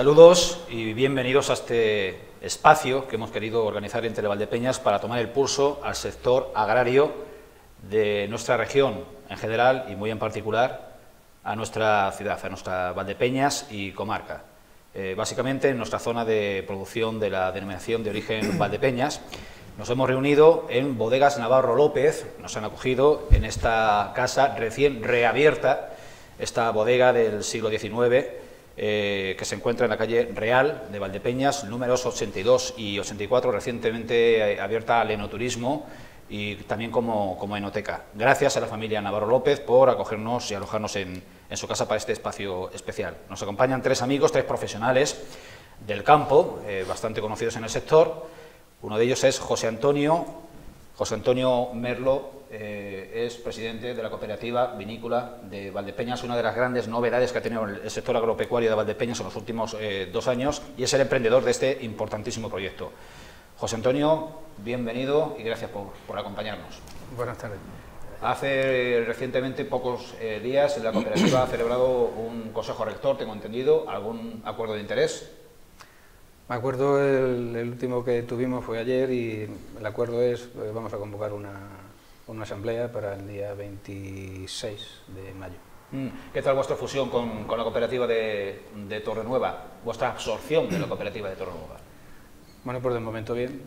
Saludos y bienvenidos a este espacio que hemos querido organizar entre Valdepeñas para tomar el pulso al sector agrario de nuestra región en general y muy en particular a nuestra ciudad, a nuestra Valdepeñas y comarca. Eh, básicamente en nuestra zona de producción de la denominación de origen Valdepeñas. Nos hemos reunido en Bodegas Navarro López, nos han acogido en esta casa recién reabierta, esta bodega del siglo XIX, eh, que se encuentra en la calle Real de Valdepeñas, números 82 y 84, recientemente eh, abierta al enoturismo y también como, como enoteca. Gracias a la familia Navarro López por acogernos y alojarnos en, en su casa para este espacio especial. Nos acompañan tres amigos, tres profesionales del campo, eh, bastante conocidos en el sector. Uno de ellos es José Antonio. José Antonio Merlo eh, es presidente de la cooperativa vinícola de Valdepeñas, una de las grandes novedades que ha tenido el sector agropecuario de Valdepeñas en los últimos eh, dos años y es el emprendedor de este importantísimo proyecto. José Antonio, bienvenido y gracias por, por acompañarnos. Buenas tardes. Hace recientemente, pocos eh, días, la cooperativa ha celebrado un consejo rector, tengo entendido, algún acuerdo de interés. Me acuerdo, el, el último que tuvimos fue ayer y el acuerdo es, eh, vamos a convocar una, una asamblea para el día 26 de mayo. Mm, ¿Qué tal vuestra fusión con, con la cooperativa de, de Torrenueva? ¿Vuestra absorción de la cooperativa de Torrenueva? Bueno, pues de momento bien,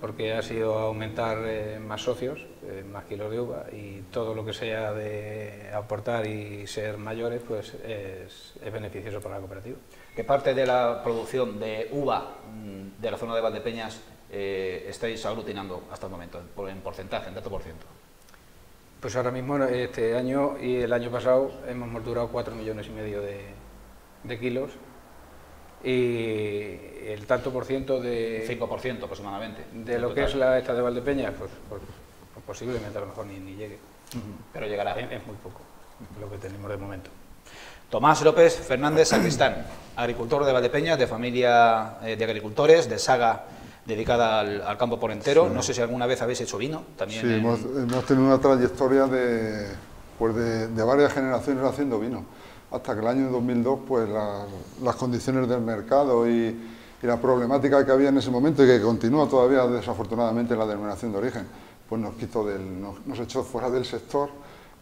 porque ha sido aumentar eh, más socios, eh, más kilos de uva y todo lo que sea de aportar y ser mayores, pues es, es beneficioso para la cooperativa. ¿Qué parte de la producción de uva mm, de la zona de Valdepeñas eh, estáis aglutinando hasta el momento, en, en porcentaje, en dato por ciento? Pues ahora mismo, este año y el año pasado, hemos molturado 4 millones y medio de, de kilos y el tanto por ciento de... 5% aproximadamente. De lo que es la esta de Valdepeñas, pues, pues, pues posiblemente a lo mejor ni, ni llegue. Uh -huh. Pero llegará. Es, es, muy poco lo que tenemos de momento. Tomás López Fernández Sacristán, agricultor de Valdepeñas, de familia eh, de agricultores, de saga dedicada al, al campo por entero. Sí. No sé si alguna vez habéis hecho vino también. Sí, en... hemos, hemos, tenido una trayectoria de, pues de, de varias generaciones haciendo vino hasta que el año 2002 pues la, las condiciones del mercado y, y, la problemática que había en ese momento y que continúa todavía desafortunadamente en la denominación de origen, pues nos quitó del, nos, nos, echó fuera del sector,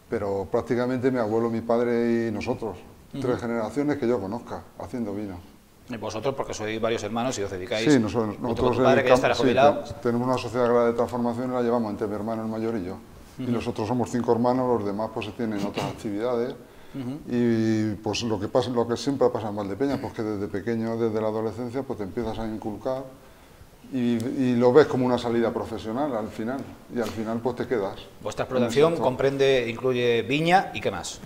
pero prácticamente mi abuelo, mi padre y nosotros, uh -huh. tres generaciones que yo conozca haciendo vino. ¿Y vosotros porque sois varios hermanos y os dedicáis? Sí, nosotros, nosotros tu padre, que jubilado. Sí, tenemos una sociedad agraria de transformación y la llevamos entre mi hermano el mayor y yo. Uh -huh. Y nosotros somos cinco hermanos, los demás pues tienen otras actividades. Uh -huh. Y pues lo que pasa, lo que siempre pasa en Valdepeña, pues que desde pequeño, desde la adolescencia, pues te empiezas a inculcar y, y, lo ves como una salida profesional al final, y al final pues te quedas. ¿Vuestra explotación comprende, incluye viña y qué más?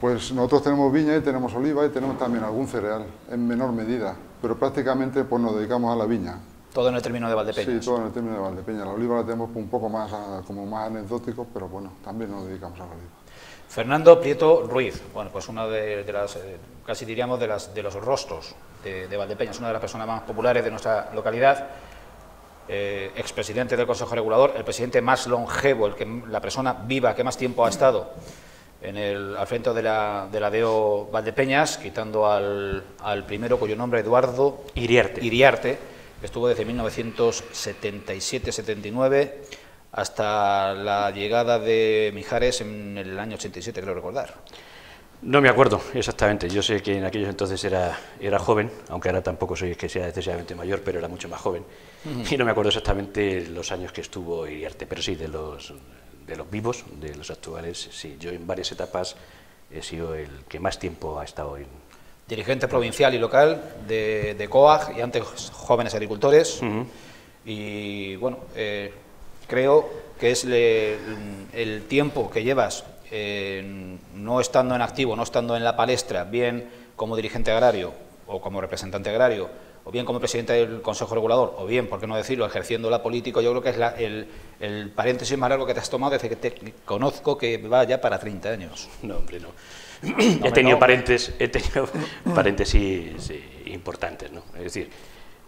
Pues nosotros tenemos viña y tenemos oliva y tenemos también algún cereal, en menor medida, pero prácticamente pues nos dedicamos a la viña. Todo en el término de Valdepeñas. Sí, todo en el término de Valdepeñas. La oliva la tenemos un poco más, como más anecdótico, pero bueno, también nos dedicamos a la oliva. Fernando Prieto Ruiz, bueno, pues uno de, de, las, eh, casi diríamos, de, las, de los rostros de, de, Valdepeñas, una de las personas más populares de nuestra localidad, eh, expresidente del Consejo Regulador, el presidente más longevo, el que, la persona viva que más tiempo ha estado en el, al frente de la, de la DEO Valdepeñas, quitando al, al primero cuyo nombre Eduardo Iriarte. Iriarte, que estuvo desde 1977-79 hasta la llegada de Mijares en el año 87, creo recordar. No me acuerdo exactamente, yo sé que en aquellos entonces era, era joven, aunque ahora tampoco soy que sea excesivamente mayor, pero era mucho más joven, uh -huh. y no me acuerdo exactamente los años que estuvo Iriarte, pero sí, de los, de los vivos, de los actuales, sí, yo en varias etapas he sido el que más tiempo ha estado en... Dirigente provincial y local de, de COAG y antes jóvenes agricultores, uh -huh. y bueno... Eh, creo que es le, el tiempo que llevas eh, no estando en activo, no estando en la palestra, bien como dirigente agrario o como representante agrario, o bien como presidente del Consejo Regulador, o bien, por qué no decirlo, ejerciendo la política, yo creo que es la, el, el, paréntesis más largo que te has tomado desde que te conozco, que va ya para 30 años. No, hombre, no. no he tenido no. paréntesis, he tenido paréntesis sí, importantes, ¿no? Es decir,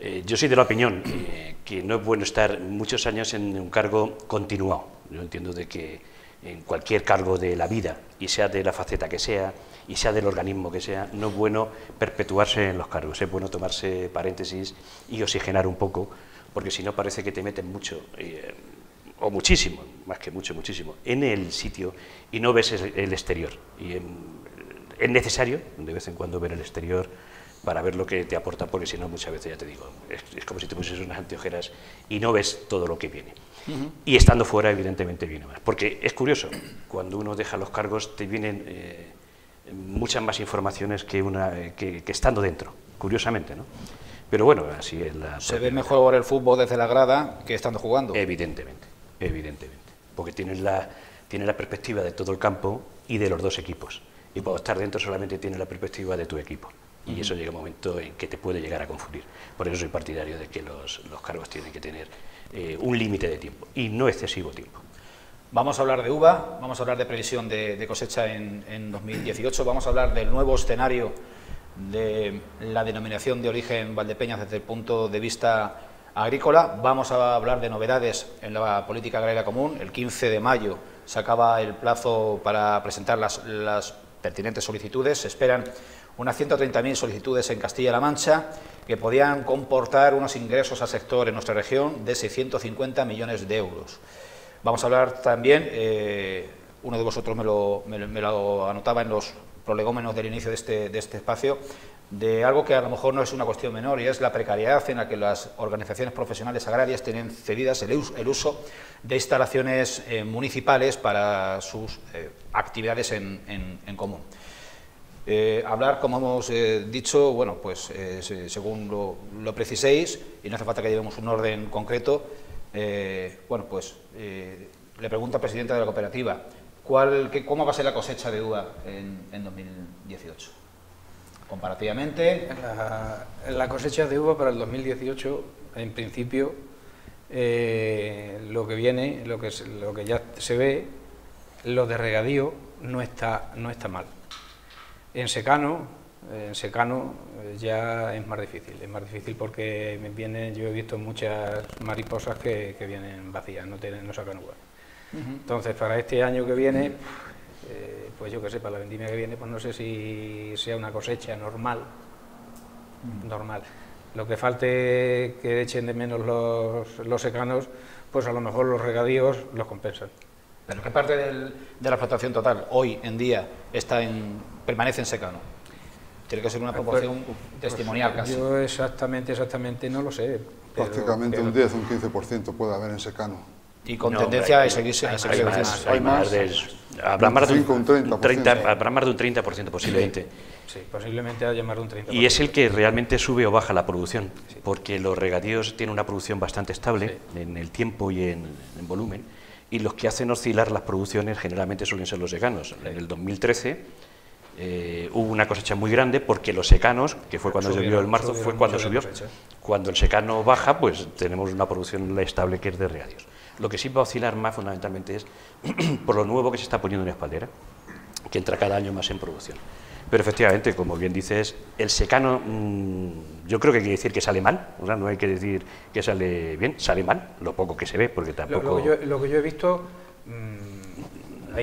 eh, yo soy de la opinión eh, que no es bueno estar muchos años en un cargo continuado. Yo entiendo de que en cualquier cargo de la vida, y sea de la faceta que sea, y sea del organismo que sea, no es bueno perpetuarse en los cargos, es bueno tomarse paréntesis y oxigenar un poco, porque si no parece que te meten mucho, eh, o muchísimo, más que mucho, muchísimo, en el sitio y no ves el exterior. Y es necesario de vez en cuando ver el exterior para ver lo que te aporta, porque si no, muchas veces, ya te digo, es, como si te pusieras unas anteojeras y no ves todo lo que viene. Y estando fuera, evidentemente, viene más. Porque es curioso, cuando uno deja los cargos, te vienen eh, muchas más informaciones que, una, que, estando dentro, curiosamente, ¿no? Pero bueno, así es la... ¿Se ve mejor el fútbol desde la grada que estando jugando? Evidentemente, evidentemente. Porque tienes la, tienes la perspectiva de todo el campo y de los dos equipos. Y cuando estar dentro solamente tienes la perspectiva de tu equipo y eso llega un momento en que te puede llegar a confundir. Por eso soy partidario de que los, cargos tienen que tener eh, un límite de tiempo y no excesivo tiempo. Vamos a hablar de uva, vamos a hablar de previsión de, cosecha en, en, 2018, vamos a hablar del nuevo escenario de la denominación de origen Valdepeñas desde el punto de vista agrícola, vamos a hablar de novedades en la política agraria común. El 15 de mayo se acaba el plazo para presentar las, las pertinentes solicitudes, se esperan unas 130.000 solicitudes en Castilla-La Mancha, que podían comportar unos ingresos al sector en nuestra región de 650 millones de euros. Vamos a hablar también, eh, uno de vosotros me lo, anotaba en los prolegómenos del inicio de este, de este espacio, de algo que a lo mejor no es una cuestión menor y es la precariedad en la que las organizaciones profesionales agrarias tienen cedidas el, uso de instalaciones eh, municipales para sus eh, actividades en común. Hablar, como hemos dicho, bueno, pues según lo, preciséis, y no hace falta que llevemos un orden concreto, bueno, pues le pregunto al presidente de la cooperativa, ¿cuál, ¿cómo va a ser la cosecha de uva en, 2018? Comparativamente... La, cosecha de uva para el 2018, en principio, lo que viene, lo que, lo que ya se ve, lo de regadío no está, no está mal. En secano, en secano eh, ya es más difícil, es más difícil porque me vienen, yo he visto muchas mariposas que, vienen vacías, no, tienen, no sacan uva. Entonces, para este año que viene, eh, pues yo que sé, para la vendimia que viene, pues no sé si sea una cosecha normal, normal. Lo que falte que echen de menos los, los secanos, pues a lo mejor los regadíos los compensan. ¿Pero qué parte de la explotación total hoy en día está en, permanece en secano? Tiene que ser una pues, proporción pues, testimonial casi. Yo exactamente, exactamente no lo sé. Prácticamente un 10 o un 15% puede haber en secano. Y con tendencia a seguirse. Hay, hay, más, hay más, habrá más de un, 30, habrá más de un 30% posiblemente. Sí, posiblemente haya más de un 30%. Y es el que realmente sube o baja la producción, porque los regadíos tienen una producción bastante estable en el tiempo y en, en volumen y los que hacen oscilar las producciones generalmente suelen ser los secanos. En el 2013 eh, hubo una cosecha muy grande porque los secanos, que fue cuando subió el marzo, fue cuando subió. Cuando el secano baja, pues tenemos una producción estable que es de regadíos. Lo que sí va a oscilar más fundamentalmente es por lo nuevo que se está poniendo en la espaldera, que entra cada año más en producción. Pero efectivamente, como bien dices, el secano mm, yo creo que quiere decir que sale mal, o sea, no hay que decir que sale bien, sale mal, lo poco que se ve, porque tampoco... Lo, que, yo, he visto...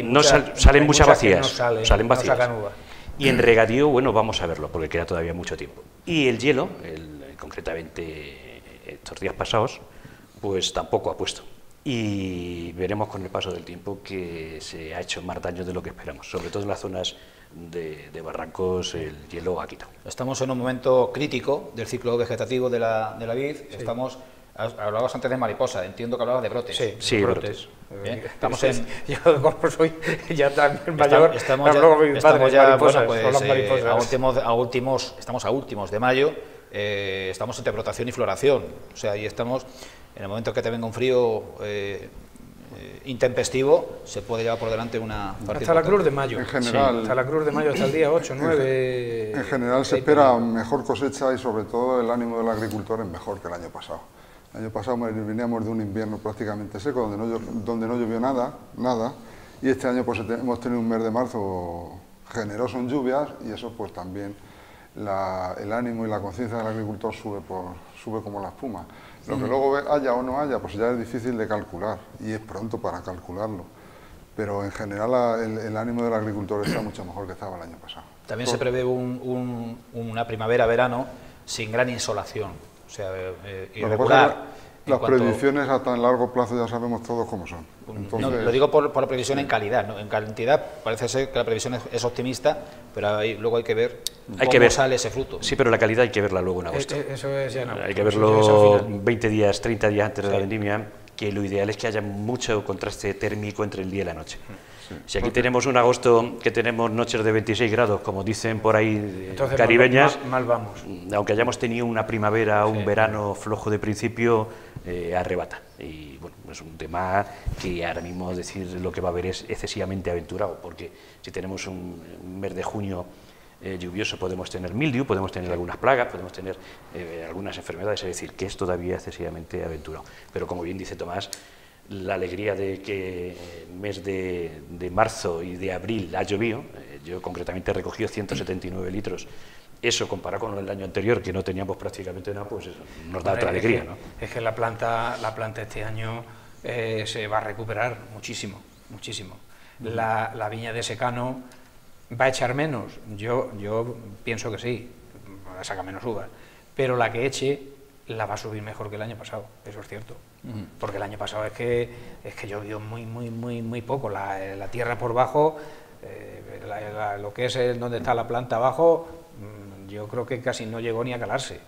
No salen muchas vacías, salen, vacías. y en regadío, bueno, vamos a verlo, porque queda todavía mucho tiempo. Y el hielo, concretamente estos días pasados, pues tampoco ha puesto. Y veremos con el paso del tiempo que se ha hecho más daño de lo que esperamos, sobre todo en las zonas de, barrancos el hielo ha quitado. Estamos en un momento crítico del ciclo vegetativo de la, de la vid. Estamos, hablabas antes de mariposa, entiendo que hablabas de brotes. Sí, sí brotes. estamos en... Yo como soy ya tan mayor, estamos, ya, estamos ya pues, eh, a, últimos, a últimos, estamos a últimos de mayo, eh, estamos entre brotación y floración. O sea, ahí estamos, en el momento que te venga un frío... Eh, eh, intempestivo, se puede llevar por delante una Hasta la Cruz de Mayo. En general. hasta la Cruz de Mayo, hasta el día 8, 9. En general se espera mejor cosecha y sobre todo el ánimo del agricultor es mejor que el año pasado. El año pasado veníamos de un invierno prácticamente seco, donde no, donde no llovió nada, nada, y este año pues hemos tenido un mes de marzo generoso en lluvias y eso pues también el ánimo y la conciencia del agricultor sube, por, sube como la espuma. Lo que luego haya o no haya, pues ya es difícil de calcular y es pronto para calcularlo. pero en general el, ánimo del agricultor está mucho mejor que estaba el año pasado. También se prevé una primavera-verano sin gran insolación, o sea, eh, irregular. Las predicciones a tan largo plazo ya sabemos todos cómo son. lo digo por, la previsión en calidad, ¿no? en cantidad parece ser que la previsión es, optimista, pero luego hay que ver hay cómo que ver. sale ese fruto. Sí, pero la calidad hay que verla luego en eh, agosto. Eh, eso es ya no. Hay que verlo 20 días, 30 días antes de la vendimia, que lo ideal es que haya mucho contraste térmico entre el día y la noche. Si aquí tenemos un agosto que tenemos noches de 26 grados, como dicen por ahí caribeñas, mal, vamos. aunque hayamos tenido una primavera o un verano flojo de principio, eh, arrebata. Y bueno, es un tema que ahora mismo decir lo que va a haber es excesivamente aventurado, porque si tenemos un, mes de junio eh, lluvioso podemos tener mildiu, podemos tener algunas plagas, podemos tener eh, algunas enfermedades, es decir, que es todavía excesivamente aventurado. Pero como bien dice Tomás, la alegría de que el mes de, marzo y de abril ha llovido, eh, yo concretamente he recogido 179 litros, eso comparado con el año anterior, que no teníamos prácticamente nada, pues nos da otra alegría. ¿no? Es que la planta, la planta este año eh, se va a recuperar muchísimo, muchísimo. La, la, viña de secano va a echar menos, yo, yo pienso que sí, saca menos uvas, pero la que eche la va a subir mejor que el año pasado, eso es cierto. Porque el año pasado es que, es que llovió muy, muy, muy, muy poco. La, la tierra por bajo, eh, lo que es donde está la planta abajo, mm, yo creo que casi no llegó ni a calarse.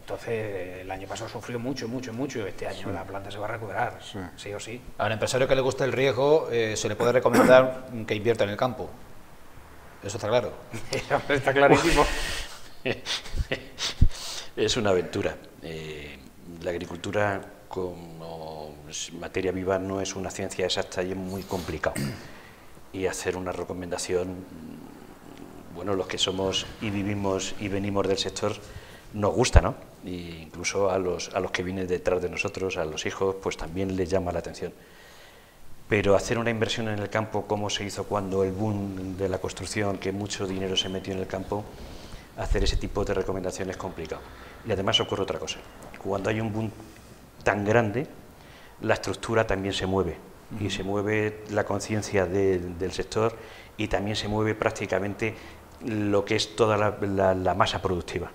Entonces, el año pasado sufrió mucho, mucho, mucho. Este año la planta se va a recuperar, sí, o sí. Al empresario que le gusta el riesgo, eh, se le puede recomendar que invierta en el campo. Eso está claro. está clarísimo. es una aventura. Eh, la agricultura como materia viva no es una ciencia exacta y es muy complicado. Y hacer una recomendación, bueno, los que somos y vivimos y venimos del sector, nos gusta, ¿no? E incluso a los, a los que vienen detrás de nosotros, a los hijos, pues también les llama la atención. Pero hacer una inversión en el campo, como se hizo cuando el boom de la construcción, que mucho dinero se metió en el campo, hacer ese tipo de recomendaciones es complicado. Y además ocurre otra cosa. Cuando hay un boom tan grande, la estructura también se mueve y se mueve la conciencia del sector y también se mueve prácticamente lo que es toda la, masa productiva.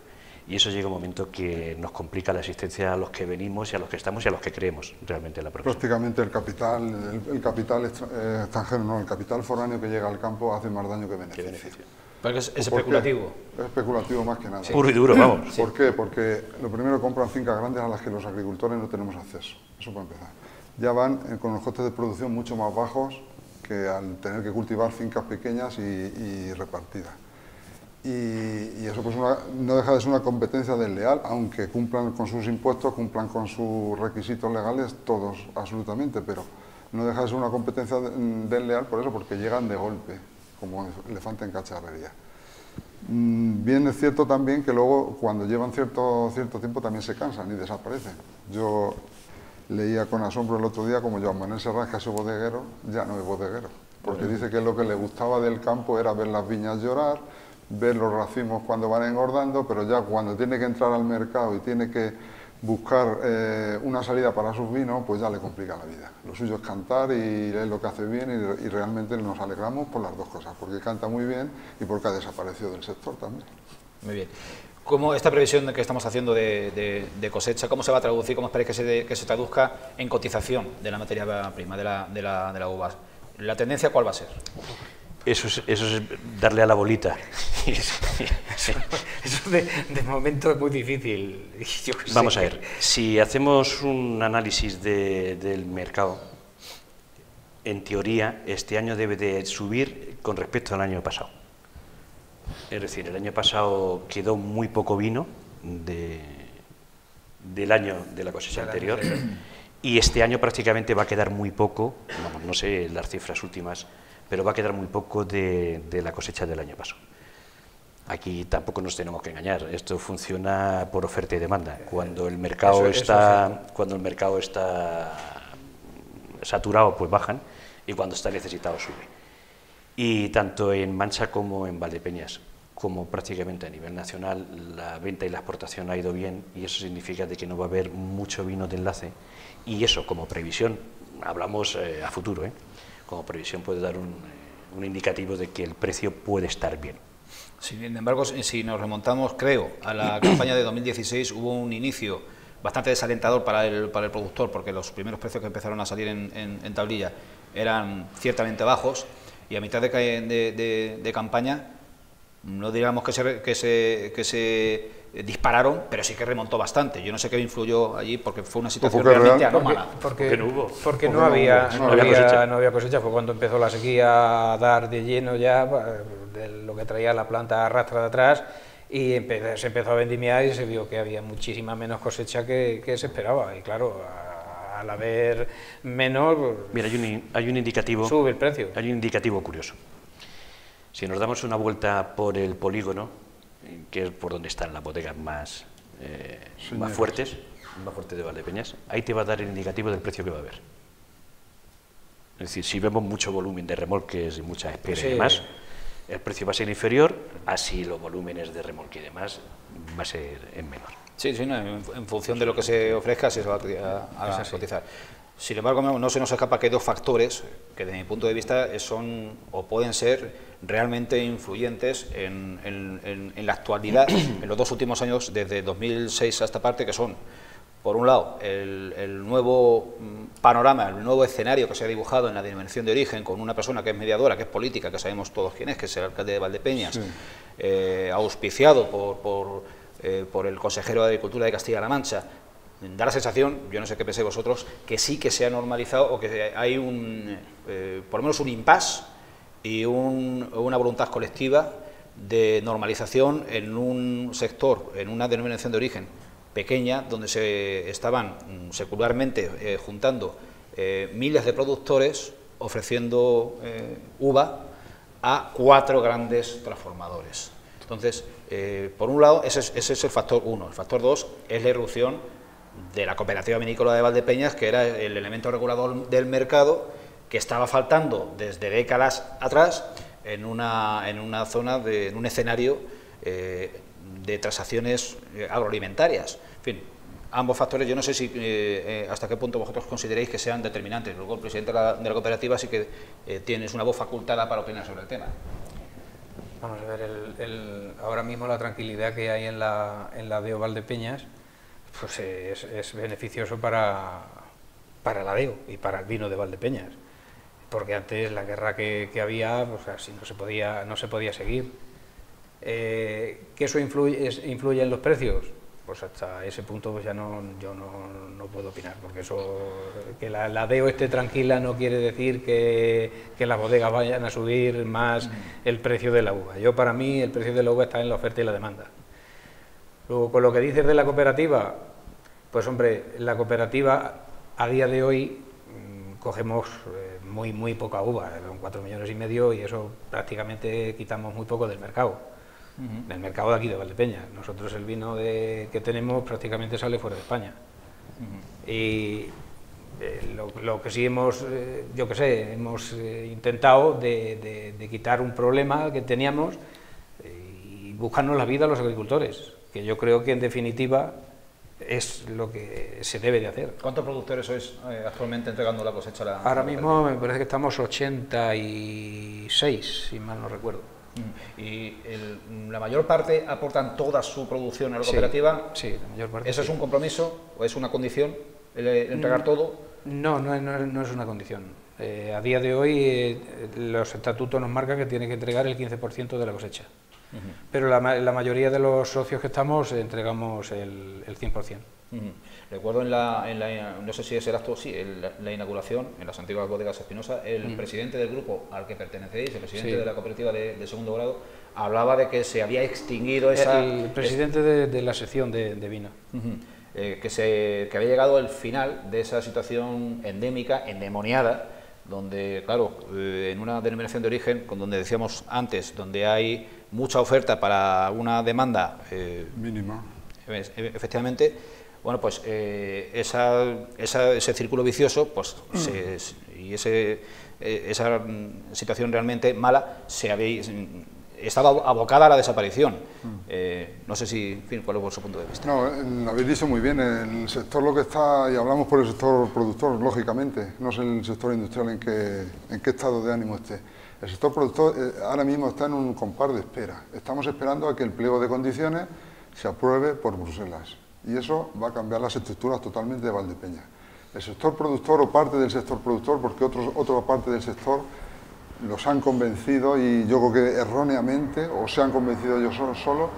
Y eso llega un momento que nos complica la existencia a los que venimos y a los que estamos y a los que creemos realmente en la producción. Prácticamente el capital, el, capital eh, extranjero, no, el capital foráneo que llega al campo hace más daño que beneficio. Porque es, especulativo. Es especulativo más que nada. Puro y duro, vamos. ¿Por qué? Porque lo primero compran fincas grandes a las que los agricultores no tenemos acceso. Eso para empezar. Ya van eh, con los costes de producción mucho más bajos que al tener que cultivar fincas pequeñas y, repartidas. Y, eso pues no deja de ser una competencia desleal, aunque cumplan con sus impuestos, cumplan con sus requisitos legales, todos absolutamente, pero no deja de ser una competencia desleal por eso, porque llegan de golpe como elefante en cacharrería. Mm, bien es cierto también que luego cuando llevan cierto, cierto tiempo también se cansan y desaparecen. Yo leía con asombro el otro día como Joan Manuel Serrat, que es bodeguero, ya no es bodeguero, porque dice que lo que le gustaba del campo era ver las viñas llorar, ver los racimos cuando van engordando, pero ya cuando tiene que entrar al mercado y tiene que buscar eh, una salida para sus vinos, pues ya le complica la vida. Lo suyo es cantar y es lo que hace bien y, realmente nos alegramos por las dos cosas, porque canta muy bien y porque ha desaparecido del sector también. Muy bien. ¿Cómo esta previsión que estamos haciendo de, cosecha, cómo se va a traducir, cómo esperáis que se, que se traduzca en cotización de la materia prima, de la, de la, de la uva? ¿La tendencia cuál va a ser? Eso es, eso es darle a la bolita. eso, de, momento es muy difícil. Vamos a ver, si hacemos un análisis del mercado, en teoría este año debe de subir con respecto al año pasado. Es decir, el año pasado quedó muy poco vino del año de la cosecha anterior y este año prácticamente va a quedar muy poco, no sé las cifras últimas, pero va a quedar muy poco de, la cosecha del año pasado. Aquí tampoco nos tenemos que engañar, esto funciona por oferta y demanda. Cuando el mercado está cuando el mercado está saturado, pues bajan y cuando está necesitado sube. Y tanto en Mancha como en Valdepeñas, como prácticamente a nivel nacional, la venta y la exportación ha ido bien y eso significa de que no va a haber mucho vino de enlace y eso como previsión, hablamos eh, a futuro, ¿eh? Como previsión puede dar un, un indicativo de que el precio puede estar bien. Sin embargo, si nos remontamos, creo, a la campaña de 2016, hubo un inicio bastante desalentador para el, para el productor, porque los primeros precios que empezaron a salir en, tablilla eran ciertamente bajos, y a mitad de, de, de campaña, no diríamos que se, que se, que se dispararon, pero sí que remontó bastante. Yo no sé qué influyó allí porque fue una situación realmente anómala. Porque, no hubo. Porque, no, había, no, había, cosecha. no había cosecha. Fue cuando empezó la sequía a dar de lleno ya de lo que traía la planta arrastra de atrás y se empezó a vendimiar y se vio que había muchísima menos cosecha que, que se esperaba. Y claro, al haber menos... Pues, Mira, hay un, hay un indicativo... Sube el precio. Hay un indicativo curioso. Si nos damos una vuelta por el polígono, que es por donde están las bodegas más, eh, más fuertes, más fuertes de Valdepeñas, ahí te va a dar el indicativo del precio que va a haber. Es decir, si vemos mucho volumen de remolques y mucha espera y demás, el precio va a ser inferior, así los volúmenes de remolque y demás va a ser en menor. Sí, sí, en, función de lo que se ofrezca se va a, a, cotizar. Sin embargo, no se nos escapa que hay dos factores que desde mi punto de vista son o pueden ser realmente influyentes en, la actualidad, en los dos últimos años, desde 2006 a esta parte, que son, por un lado, el, nuevo mm, panorama, el nuevo escenario que se ha dibujado en la dimensión de origen con una persona que es mediadora, que es política, que sabemos todos quién es, que es el alcalde de Valdepeñas, eh, auspiciado por, eh, por, el consejero de Agricultura de Castilla-La Mancha, da la sensación, yo no sé qué pensáis vosotros, que sí que se ha normalizado o que hay un, eh, por lo menos un impasse y una voluntad colectiva de normalización en un sector, en una denominación de origen pequeña, donde se estaban mm, secularmente eh, juntando eh, miles de productores ofreciendo uva a cuatro grandes transformadores. Entonces, por un lado, ese es, el factor uno. El factor dos es la irrupción de la cooperativa vinícola de Valdepeñas, que era el elemento regulador del mercado que estaba faltando desde décadas atrás en una, en una zona, de, en un escenario eh, de transacciones eh, agroalimentarias. En fin, ambos factores, yo no sé si eh, hasta qué punto vosotros consideréis que sean determinantes. Luego el presidente de la, cooperativa sí que tienes una voz facultada para opinar sobre el tema. Vamos a ver, el, ahora mismo la tranquilidad que hay en la, en la DEO Valdepeñas pues es, es beneficioso para, para la DEO y para el vino de Valdepeñas porque antes la guerra que, había, pues así no se podía, no se podía seguir. Eh, ¿Que eso influye, influye en los precios? Pues hasta ese punto pues ya no, yo no, puedo opinar, porque eso, que la, la, DEO esté tranquila no quiere decir que, que, las bodegas vayan a subir más el precio de la uva. Yo para mí el precio de la uva está en la oferta y la demanda. Luego, con lo que dices de la cooperativa, pues hombre, la cooperativa a día de hoy mm, cogemos... Eh, muy, muy poca uva, son 4 millones y medio y eso prácticamente quitamos muy poco del mercado, del mercado de aquí de Valdepeña. Nosotros el vino de, que tenemos prácticamente sale fuera de España. Y eh, lo, que sí hemos, eh, yo que sé, hemos eh, intentado de, de, quitar un problema que teníamos y buscarnos la vida a los agricultores, que yo creo que en definitiva es lo que se debe de hacer. ¿Cuántos productores sois eh, actualmente entregando la cosecha? A la, Ahora mismo me parece que estamos 86, si mal no recuerdo. Mm. ¿Y la mayor parte aportan toda su producción a la cooperativa? Sí, la mayor parte. ¿Eso es un compromiso o es una condición, el, entregar mm, todo? No, no, no, es una condición. Eh, a día de hoy eh, los estatutos nos marcan que tiene que entregar el 15% de la cosecha pero la, mayoría de los socios que estamos entregamos el, el 100%. Recuerdo en la, no sé si es el acto, sí, la inauguración en las antiguas bodegas Espinosa, el presidente del grupo al que pertenecéis, el presidente de la cooperativa de, segundo grado, hablaba de que se había extinguido esa... El presidente de, la sección de, vino. Eh, que, se, que había llegado el final de esa situación endémica, endemoniada, donde, claro, eh, en una denominación de origen, con donde decíamos antes, donde hay mucha oferta para una demanda eh, mínima. Efectivamente, bueno, pues eh, esa, ese círculo vicioso pues, mm. y ese, esa situación realmente mala se, estaba abocada a la desaparición. Eh, no sé si, en fin, cuál es vuestro punto de vista. No, lo habéis dicho muy bien, el sector lo que está, y hablamos por el sector productor, lógicamente, no sé el sector industrial en qué, en qué estado de ánimo esté. El sector productor eh, ahora mismo está en un compar de espera. Estamos esperando a que el pliego de condiciones se apruebe por Bruselas. Y eso va a cambiar las estructuras totalmente de Valdepeña. El sector productor o parte del sector productor, porque otros, otra parte del sector los han convencido y yo creo que erróneamente, o se han convencido ellos solo,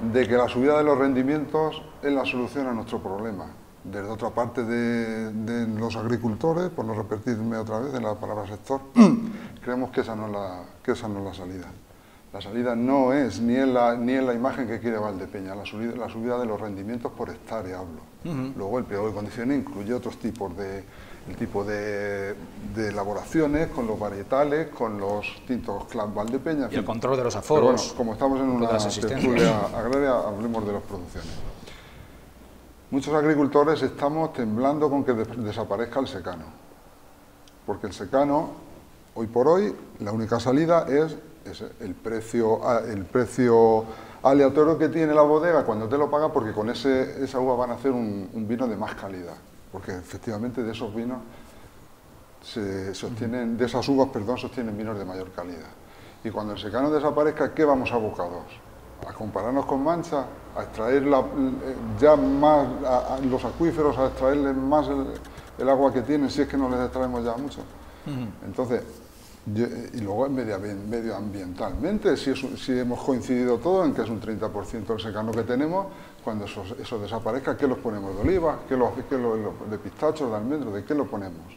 de que la subida de los rendimientos es la solución a nuestro problema. Desde otra parte de, los agricultores, por no repetirme otra vez en la palabra sector, creemos que esa no es la, que esa no es la salida. La salida no es ni en la, ni en la imagen que quiere Valdepeña, la subida, la subida de los rendimientos por hectárea hablo. Luego el periodo de condiciones incluye otros tipos de, el tipo de, elaboraciones, con los varietales, con los tintos Club Valdepeña. Y el control de los aforos. como estamos en una tertulia agraria, hablemos de las producciones. Muchos agricultores estamos temblando con que desaparezca el secano, porque el secano, hoy por hoy, la única salida es, el, precio, el precio aleatorio que tiene la bodega cuando te lo paga, porque con ese, esa uva van a hacer un vino de más calidad porque efectivamente de esos vinos se, obtienen, de esas uvas, perdón, se obtienen vinos de mayor calidad. Y cuando el secano desaparezca, ¿qué vamos abocados? A compararnos con Mancha, a extraer ya más los acuíferos, a extraerles más el, agua que tienen, si es que no les extraemos ya mucho. Entonces, y luego medioambientalmente, si, si hemos coincidido todo en que es un 30% el secano que tenemos, cuando eso, desaparezca, ¿qué los ponemos? ¿De oliva? ¿Qué, los, de pistachos, de almendros? ¿De qué lo ponemos?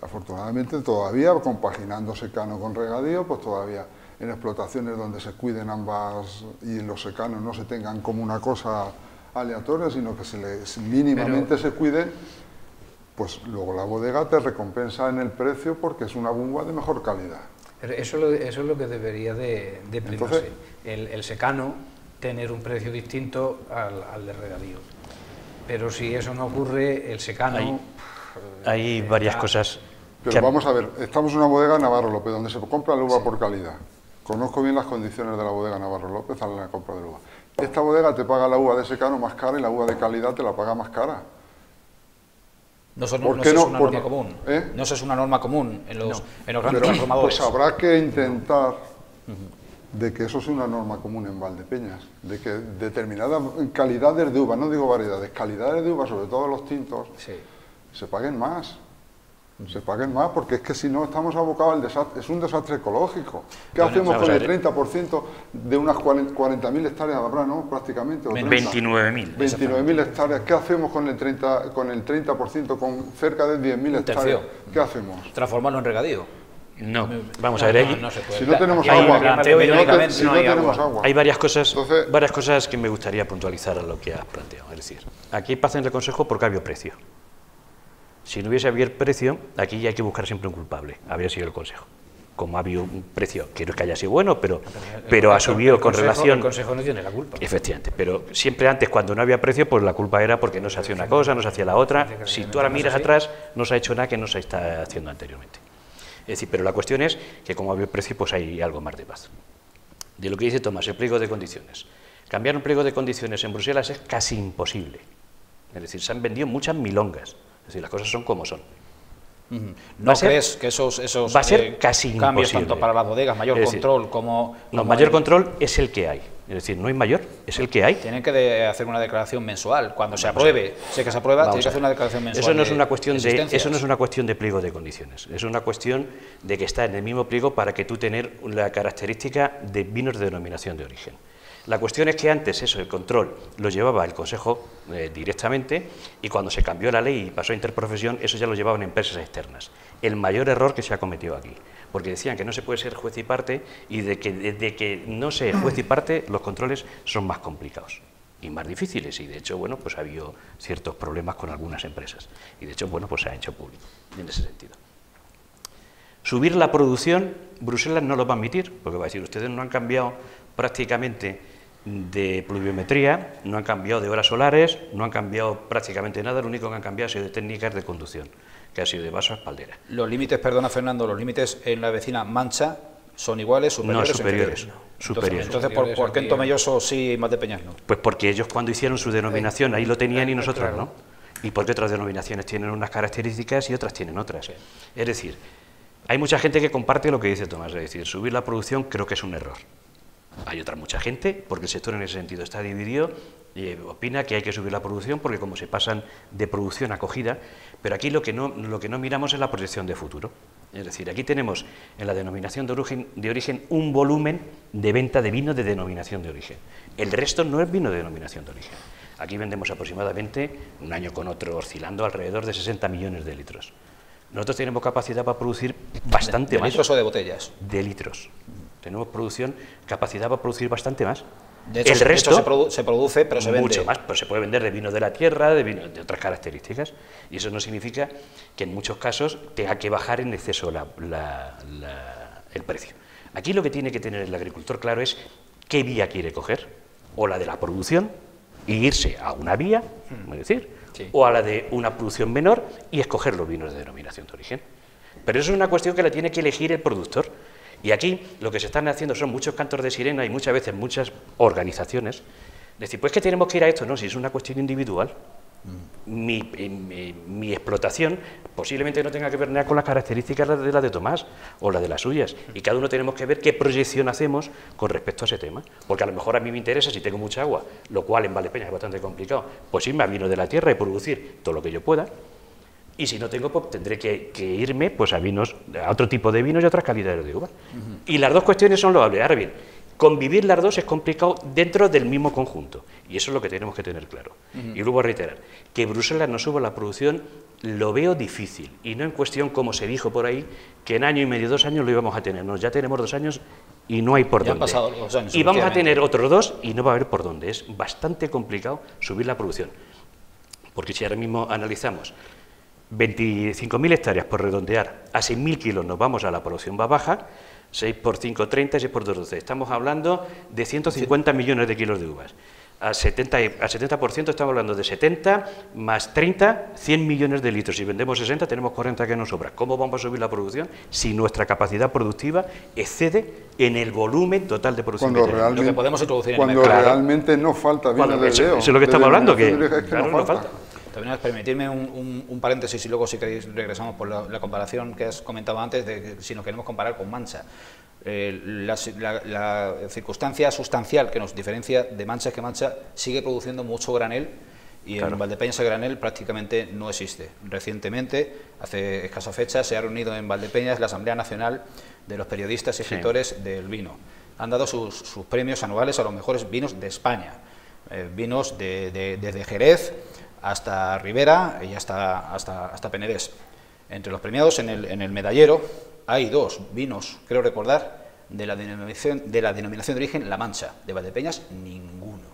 Afortunadamente todavía, compaginando secano con regadío, pues todavía en explotaciones donde se cuiden ambas y los secanos no se tengan como una cosa aleatoria, sino que se les mínimamente se cuiden, pues luego la bodega te recompensa en el precio porque es una bomba de mejor calidad. Eso, eso es lo que debería de, de el secano tener un precio distinto al, de regadío. Pero si eso no ocurre, el secano... Hay, eh, varias cosas... Pero vamos a ver, estamos en una bodega Navarro López, donde se compra la uva por calidad. Conozco bien las condiciones de la bodega Navarro López a la compra de uva. Esta bodega te paga la uva de secano más cara y la uva de calidad te la paga más cara. No, eso no, es una norma común. ¿Eh? No es una norma común en los, en los grandes transformadores. Pues habrá que intentar de que eso es una norma común en Valdepeñas, de que determinadas calidades de uva, no digo variedades, calidades de uva, sobre todo los tintos, se paguen más. Se paguen más porque es que si no estamos abocados al desastre, es un desastre ecológico. ¿Qué hacemos con el 30% de unas 40.000 hectáreas habrá, no? Prácticamente. 29.000. 29.000 hectáreas. ¿Qué hacemos con el 30%, con, el 30 con cerca de 10.000 hectáreas? ¿Qué hacemos? Transformarlo en regadío. No, vamos a ver, ahí, si no tenemos agua, si no, tenemos agua. Hay varias cosas, varias cosas que me gustaría puntualizar a lo que has planteado. Es decir, aquí pasan el consejo porque había precio. Si no hubiese habido precio, aquí hay que buscar siempre un culpable. Habría sido el consejo. Como ha habido un precio, quiero que haya sido bueno, pero, pero ha subido con relación. El consejo no tiene la culpa. Efectivamente, pero siempre antes, cuando no había precio, pues la culpa era porque no se hacía una cosa, no se hacía la otra. Si tú ahora miras atrás, no se ha hecho nada que no se está haciendo anteriormente. Es decir, pero la cuestión es que como había precio, pues hay algo más de paz. De lo que dice Tomás, el pliego de condiciones. Cambiar un pliego de condiciones en Bruselas es casi imposible. Es decir, se han vendido muchas milongas. Es decir, las cosas son como son. ¿No crees que esos, esos va a ser eh, casi cambios tanto para las bodegas, mayor control como... No, mayor control es el que hay. Es decir, no hay mayor, es el que hay. Tienen que hacer una declaración mensual. Cuando se apruebe, sé que se aprueba, tiene que hacer una declaración mensual. Eso no, es una cuestión de, eso no es una cuestión de pliego de condiciones. Es una cuestión de que está en el mismo pliego para que tú tener la característica de vinos de denominación de origen. La cuestión es que antes eso, el control, lo llevaba el Consejo eh, directamente y cuando se cambió la ley y pasó a interprofesión, eso ya lo llevaban empresas externas. El mayor error que se ha cometido aquí, porque decían que no se puede ser juez y parte y de que, de que no se juez y parte los controles son más complicados y más difíciles y de hecho bueno pues ha habido ciertos problemas con algunas empresas y de hecho bueno pues se ha hecho público en ese sentido. Subir la producción, Bruselas no lo va a admitir, porque va a decir, ustedes no han cambiado prácticamente de pluviometría, no han cambiado de horas solares, no han cambiado prácticamente nada, lo único que han cambiado ha sido de técnicas de conducción, que ha sido de vaso a espaldera. Los límites, perdona Fernando, los límites en la vecina Mancha son iguales, superiores. No, superiores. o inferiores? superiores. Entonces, ¿por, por qué en Tomelloso sí y Valdepeñas no? Pues porque ellos cuando hicieron su denominación ahí lo tenían y nosotros no. Y porque otras denominaciones tienen unas características y otras tienen otras. Es decir, hay mucha gente que comparte lo que dice Tomás, es decir, subir la producción creo que es un error. Hay otra mucha gente, porque el sector en ese sentido está dividido, y opina que hay que subir la producción porque como se pasan de producción a acogida, pero aquí lo que no, lo que no miramos es la proyección de futuro. Es decir, aquí tenemos en la denominación de origen, de origen un volumen de venta de vino de denominación de origen. El resto no es vino de denominación de origen. Aquí vendemos aproximadamente, un año con otro oscilando, alrededor de 60 millones de litros. Nosotros tenemos capacidad para producir bastante ¿De más. litros o de botellas? De litros. Tenemos producción, capacidad para producir bastante más. De hecho, el se- de resto hecho se, produ- se produce, pero se vende. mucho más, pues se puede vender de vino de la tierra, de vino de otras características, y eso no significa que en muchos casos tenga que bajar en exceso la- la- la- el precio. Aquí lo que tiene que tener el agricultor claro es qué vía quiere coger, o la de la producción y irse a una vía, es decir, Sí. o a la de una producción menor y escoger los vinos de denominación de origen. Pero eso es una cuestión que la tiene que elegir el productor. Y aquí lo que se están haciendo son muchos cantos de sirena y muchas veces muchas organizaciones. Decir, pues que tenemos que ir a esto, no, si es una cuestión individual. Mi, eh, mi- mi explotación posiblemente no tenga que ver nada con las características de la de Tomás o la de las suyas. Y cada uno tenemos que ver qué proyección hacemos con respecto a ese tema. Porque a lo mejor a mí me interesa si tengo mucha agua, lo cual en Valdepeñas es bastante complicado, pues irme a vino de la tierra y producir todo lo que yo pueda. Y si no tengo, pues tendré que, que irme pues, a vinos, a otro tipo de vinos y a otras calidades de uva. Y las dos cuestiones son loables. Ahora bien, convivir las dos es complicado dentro del mismo conjunto. Y eso es lo que tenemos que tener claro. Y luego a reiterar, que Bruselas no suba la producción lo veo difícil. Y no en cuestión, como se dijo por ahí, que en año y medio, dos años lo íbamos a tener. No, ya tenemos dos años y no hay por Ya han dónde. pasado los años, y vamos a tener otros dos y no va a haber por dónde. Es bastante complicado subir la producción. Porque si ahora mismo analizamos 25.000 hectáreas por redondear, a 6.000 kilos nos vamos a la producción más baja, 6 por 5, 30, 6 por 2, 12. Estamos hablando de 150 millones de kilos de uvas. A 70, y- a 70% estamos hablando de 70 más 30, 100 millones de litros. Si vendemos 60, tenemos 40 que nos sobra. ¿Cómo vamos a subir la producción si nuestra capacidad productiva excede en el volumen total de producción Cuando que tenemos? realmente, Lo que podemos introducir en el cuando mercado. realmente no falta Cuando- de eso- Leo. eso es lo que estamos hablando, que, denominación de origen, es claro, no falta. También permitirme un, un- un paréntesis y luego si queréis regresamos por la, la comparación que has comentado antes de si nos queremos comparar con Mancha. Eh, la, la- la circunstancia sustancial que nos diferencia de Mancha es que Mancha sigue produciendo mucho granel y Claro. en Valdepeñas el granel prácticamente no existe. Recientemente, hace escasa fecha, se ha reunido en Valdepeñas la Asamblea Nacional de los Periodistas y Sí. Escritores del Vino. Han dado sus, sus premios anuales a los mejores vinos de España. Eh, vinos de- de- desde Jerez hasta Ribera y hasta, hasta, hasta Penedés. Entre los premiados en el, en el medallero hay dos vinos, creo recordar, de la denominación de, la denominación de origen La Mancha. De Valdepeñas, ninguno.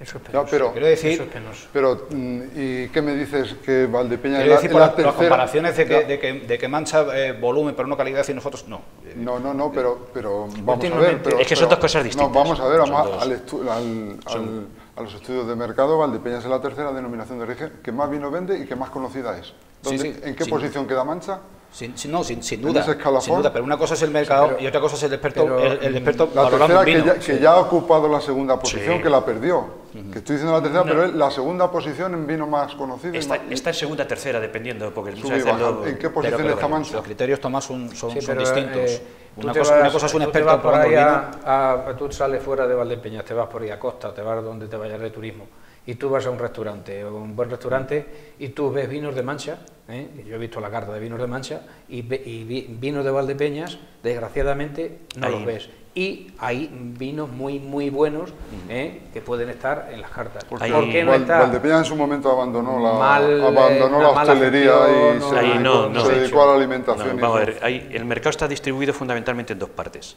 Eso es penoso. pero, Quiero decir, Eso es penoso. pero, mm, ¿y qué me dices que Valdepeña es la, decir es por la las, por las tercera? comparaciones de que, de que, de que Mancha eh, volumen pero no calidad y nosotros no. No, no, no, pero, pero vamos a ver. Pero, Es que son pero- dos cosas distintas. No, vamos a ver, vamos al al- al- a los estudios de mercado, Valdepeñas es la tercera denominación de origen que más vino vende y que más conocida es. ¿Dónde- Sí, sí, ¿En qué sí. posición queda Mancha? Sin, sin- no, sin, sin ¿En duda. Sin duda, pero una cosa es el mercado pero- y otra cosa es el experto, pero, el, el experto La valorando tercera que ya, que ya ha ocupado la segunda posición, Sí. que la perdió. Que estoy diciendo la tercera, pero es la segunda posición en vino más conocido. Está, más- está en segunda, tercera, dependiendo, porque baja. lo- ¿En qué Pero- posición pero está Mancha? Los criterios, Tomás, son, son, Sí, son pero, distintos. eh, tú una, cosa, vas- una cosa es un experto probando ahí el vino. a- a- tú sales fuera de Valdepeñas, te vas por ahí a Costa, te vas donde te vayas de turismo, y tú vas a un restaurante, o un buen restaurante, y tú ves vinos de Mancha, ¿eh? yo he visto la carta de vinos de Mancha, y, ve- y vi- vinos de Valdepeñas, desgraciadamente no Ahí. los ves. Y hay vinos muy, muy buenos ¿eh? que pueden estar en las cartas. Porque ¿Por qué no Val- está? Valdepeñas en su momento abandonó la, Mal, eh, abandonó la hostelería gestión, y se Ahí dedicó, no, no. se de dedicó a la alimentación. Vamos a ver, hay- el mercado está distribuido fundamentalmente en dos partes.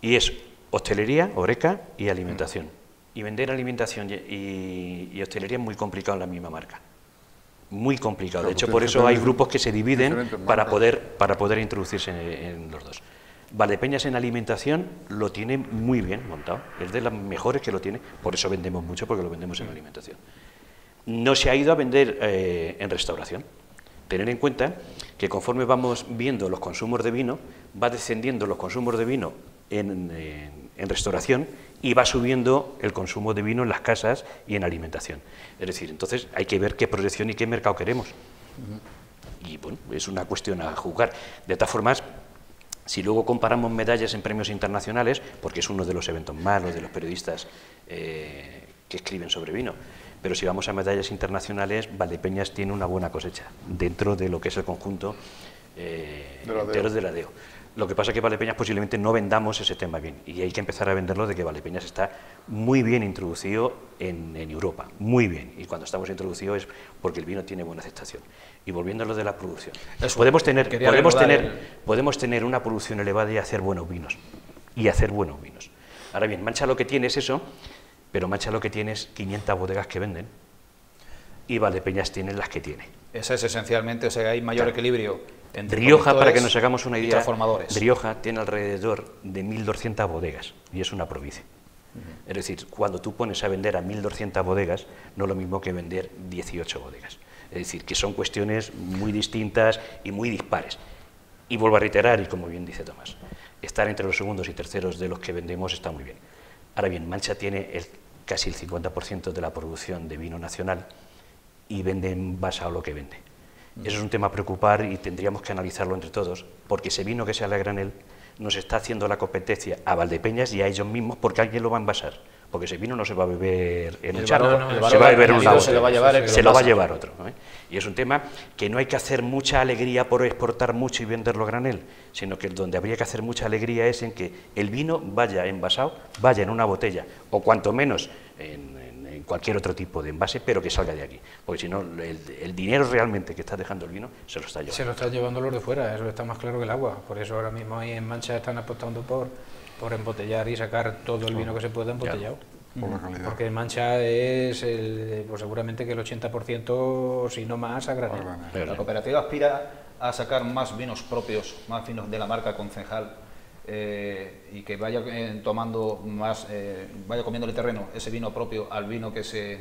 Y es hostelería, oreca y alimentación. Y vender alimentación y, hostelería es muy complicado en la misma marca. Muy complicado. De hecho, por eso hay grupos que se dividen para poder, para poder introducirse en, en los dos. Valdepeñas en alimentación lo tiene muy bien montado. Es de las mejores que lo tiene. Por eso vendemos mucho, porque lo vendemos en alimentación no se ha ido a vender eh, en restauración. Tener en cuenta que conforme vamos viendo los consumos de vino, va descendiendo los consumos de vino en, en restauración y va subiendo el consumo de vino en las casas y en alimentación. Es decir, entonces hay que ver qué proyección y qué mercado queremos. Y bueno, es una cuestión a jugar. De todas formas, si luego comparamos medallas en premios internacionales, porque es uno de los eventos malos de los periodistas eh, que escriben sobre vino, pero si vamos a medallas internacionales, Valdepeñas tiene una buena cosecha dentro de lo que es el conjunto eh, entero de la DEO. Lo que pasa es que Valdepeñas posiblemente no vendamos ese tema bien y hay que empezar a venderlo de que Valdepeñas está muy bien introducido en, Europa, muy bien. Y cuando estamos introducidos es porque el vino tiene buena aceptación. Y volviendo a lo de la producción, podemos tener, podemos, tener, podemos tener una producción elevada y hacer buenos vinos. Y hacer buenos vinos. Ahora bien, Mancha lo que tiene es eso, pero Mancha lo que tiene es 500 bodegas que venden y Valdepeñas tiene las que tiene. Esa es esencialmente, o sea, hay mayor equilibrio Rioja, para que nos hagamos una idea, Rioja tiene alrededor de 1.200 bodegas y es una provincia. Es decir, cuando tú pones a vender a 1.200 bodegas, no es lo mismo que vender 18 bodegas. Es decir, que son cuestiones muy distintas y muy dispares. Y vuelvo a reiterar, y como bien dice Tomás, estar entre los segundos y terceros de los que vendemos está muy bien. Ahora bien, Mancha tiene el, casi el 50% de la producción de vino nacional y vende en base a lo que vende. Eso es un tema a preocupar y tendríamos que analizarlo entre todos, porque ese vino que se a granel nos está haciendo la competencia a Valdepeñas y a ellos mismos porque alguien lo va a envasar. Porque ese vino no se va a beber en un charco, se va a beber en un lado. Se lo va a llevar, se lo va a llevar otro. ¿eh? Y es un tema que no hay que hacer mucha alegría por exportar mucho y venderlo a granel, sino que donde habría que hacer mucha alegría es en que el vino vaya envasado, vaya en una botella, o cuanto menos en cualquier otro tipo de envase, pero que salga de aquí. Porque si no, el, dinero realmente que está dejando el vino se lo está llevando. Se lo está llevando los de fuera, eso está más claro que el agua. Por eso ahora mismo ahí en Mancha están apostando por, por embotellar y sacar todo el vino que se pueda embotellado. Porque en Mancha es pues seguramente que el 80%, si no más, a granel. La cooperativa aspira a sacar más vinos propios, más vinos de la marca Concejal eh, y que vaya eh, tomando más, eh, vaya comiendo el terreno ese vino propio al vino que se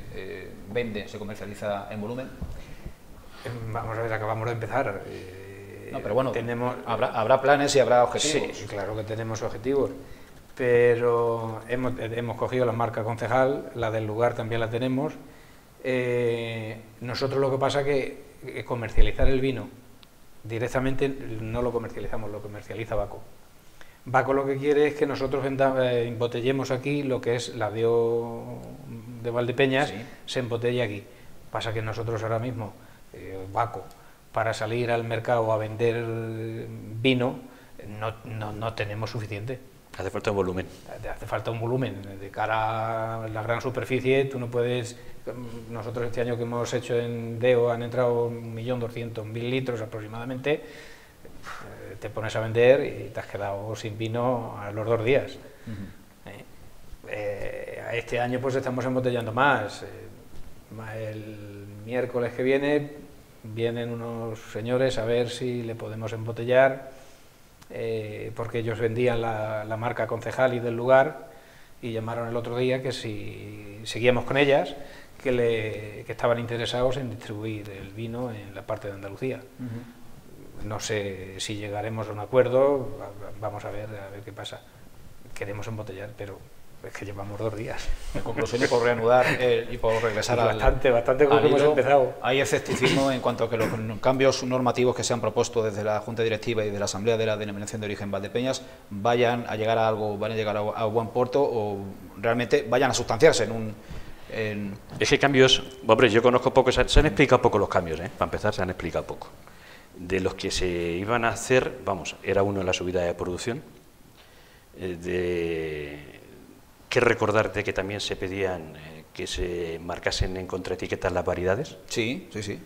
vende, se comercializa en volumen? Vamos a ver, acabamos de empezar. no, pero bueno, tenemos, habrá, planes y habrá objetivos. Sí, claro que tenemos objetivos, pero hemos, hemos cogido la marca concejal, la del lugar también la tenemos. nosotros lo que pasa es que comercializar el vino directamente no lo comercializamos, lo comercializa Baco. Baco lo que quiere es que nosotros eh, embotellemos aquí lo que es la Dio de Valdepeñas, se embotella aquí. Pasa que nosotros ahora mismo, eh, Baco, para salir al mercado a vender vino, no, no, tenemos suficiente. Hace falta un volumen. Hace falta un volumen. De cara a la gran superficie, tú no puedes... Nosotros este año que hemos hecho en DEO han entrado 1.200.000 litros aproximadamente te pones a vender y te has quedado sin vino a los dos días. ¿Eh? Eh, este año pues estamos embotellando más. Eh, el miércoles que viene vienen unos señores a ver si le podemos embotellar, porque ellos vendían la, marca concejal y del lugar y llamaron el otro día que si seguíamos con ellas, que, le, que estaban interesados en distribuir el vino en la parte de Andalucía. No sé si llegaremos a un acuerdo, vamos a ver, a ver qué pasa. Queremos embotellar, pero es que llevamos dos días. En conclusión, y por reanudar eh, y por regresar bastante, Bastante, bastante hemos empezado. Hay escepticismo en cuanto a que los cambios normativos que se han propuesto desde la Junta Directiva y de la Asamblea de la Denominación de Origen Valdepeñas vayan a llegar a algo, van a llegar a, buen puerto o realmente vayan a sustanciarse en un... Es que cambios, hombre, yo conozco poco, se han explicado poco los cambios, ¿eh? para empezar se han explicado poco de los que se iban a hacer, vamos, era uno la subida de producción, eh, de que recordarte que también se pedían eh, que se marcasen en contraetiquetas las variedades. Sí, sí, sí.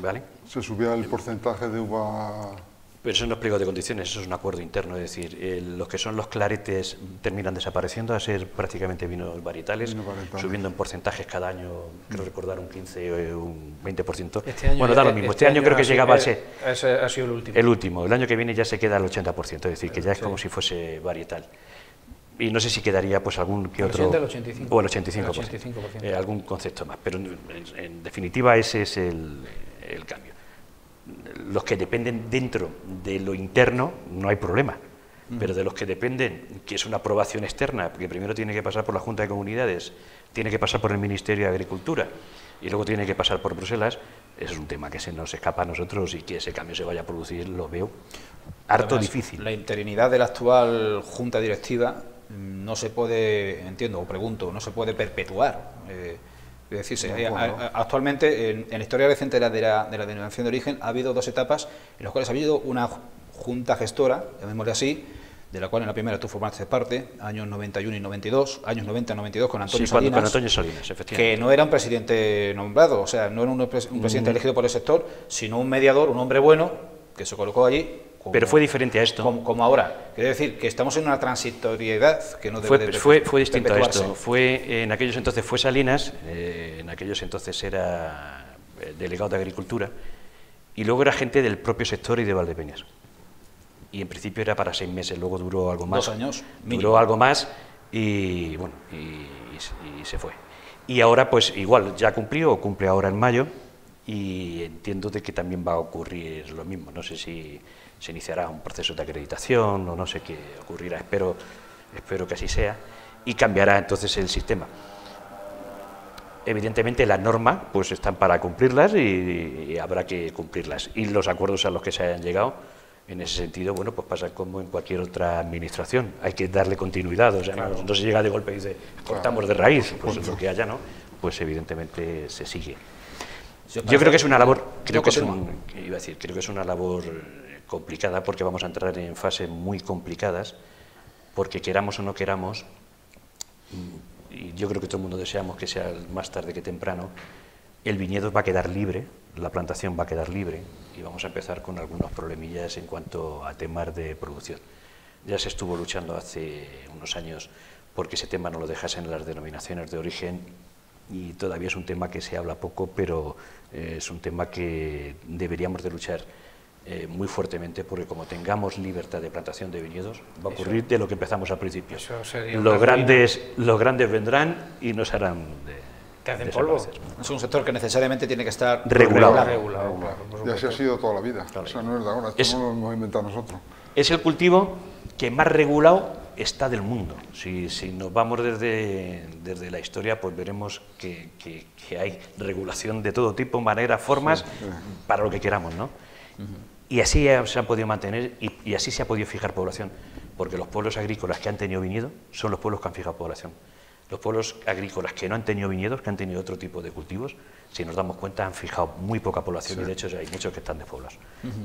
¿Vale? Se subía el porcentaje de uva pero eso no es pliego de condiciones, eso es un acuerdo interno, es decir, los que son los claretes terminan desapareciendo a ser prácticamente vinos varietales, subiendo en porcentajes cada año, creo recordar un 15 o un 20%. Este bueno, da lo mismo, este, este año, creo que llegaba a ser... ha sido el último. El último, el año que viene ya se queda al 80%, es decir, que ya es como si fuese varietal. Y no sé si quedaría pues algún que otro... El 85. O el 85%. Eh, algún concepto más, pero en, definitiva ese es el cambio. Los que dependen dentro de lo interno no hay problema, pero de los que dependen, que es una aprobación externa, que primero tiene que pasar por la Junta de Comunidades, tiene que pasar por el Ministerio de Agricultura y luego tiene que pasar por Bruselas, es un tema que se nos escapa a nosotros y que ese cambio se vaya a producir, lo veo harto difícil. La interinidad de la actual Junta Directiva no se puede, entiendo o pregunto, no se puede perpetuar. Eh, es decir, actualmente en, la historia reciente de la, de la denominación de origen ha habido dos etapas en las cuales ha habido una junta gestora, llamémosle así, de la cual en la primera tú formaste parte, años 91 y 92, años 90 y 92 con Antonio, Salinas, que no era un presidente nombrado, o sea, no era un, presidente elegido por el sector, sino un mediador, un hombre bueno, que se colocó allí pero fue diferente a esto. Como, ahora. Quiero decir que estamos en una transitoriedad que no debe fue, de, fue, fue distinto a esto. Fue, en aquellos entonces fue Salinas, eh, en aquellos entonces era eh, delegado de Agricultura, y luego era gente del propio sector y de Valdepeñas. Y en principio era para seis meses, luego duró algo más. Dos años. Duró algo más y bueno, y, y se fue. Y ahora pues igual, ya cumplió o cumple ahora en mayo y entiendo de que también va a ocurrir lo mismo. No sé si se iniciará un proceso de acreditación o no sé qué ocurrirá, espero, espero que así sea, y cambiará entonces el sistema. Evidentemente las normas pues están para cumplirlas y, habrá que cumplirlas. Y los acuerdos a los que se hayan llegado, en ese sentido, bueno, pues pasa como en cualquier otra administración. Hay que darle continuidad, o sea, no, se llega de golpe y dice, cortamos de raíz, pues lo que haya, ¿no? Pues evidentemente se sigue. Yo creo que es una labor, creo que es iba a decir, creo que es una labor complicada porque vamos a entrar en fases muy complicadas, porque queramos o no queramos, y yo creo que todo el mundo deseamos que sea más tarde que temprano, el viñedo va a quedar libre, la plantación va a quedar libre y vamos a empezar con algunos problemillas en cuanto a temas de producción. Ya se estuvo luchando hace unos años porque ese tema no lo dejasen en las denominaciones de origen y todavía es un tema que se habla poco, pero eh, es un tema que deberíamos de luchar eh, muy fuertemente porque como tengamos libertad de plantación de viñedos va a ocurrir de lo que empezamos al principio. Los grandes, los grandes vendrán y nos harán de, ¿Te hacen polvo? Es un sector que necesariamente tiene que estar regulado. regulado, y así ha sido toda la vida. O sea, no es de ahora, esto no lo hemos inventado nosotros. Es el cultivo que más regulado está del mundo. Si, si nos vamos desde, desde, la historia, pues veremos que, que, hay regulación de todo tipo, maneras, formas, para lo que queramos, ¿no? Y así se ha podido mantener y, así se ha podido fijar población, porque los pueblos agrícolas que han tenido viñedo son los pueblos que han fijado población. Los pueblos agrícolas que no han tenido viñedos, que han tenido otro tipo de cultivos, si nos damos cuenta, han fijado muy poca población y de hecho hay muchos que están despoblados.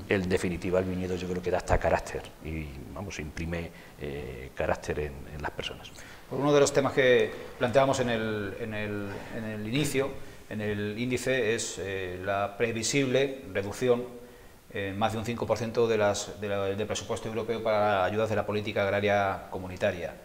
En definitiva, el viñedo yo creo que da hasta carácter y, vamos, imprime eh, carácter en, las personas. Uno de los temas que planteamos en el, en el, en el inicio, en el índice, es eh, la previsible reducción eh, más de un 5% de las, del presupuesto europeo para ayudas de la política agraria comunitaria,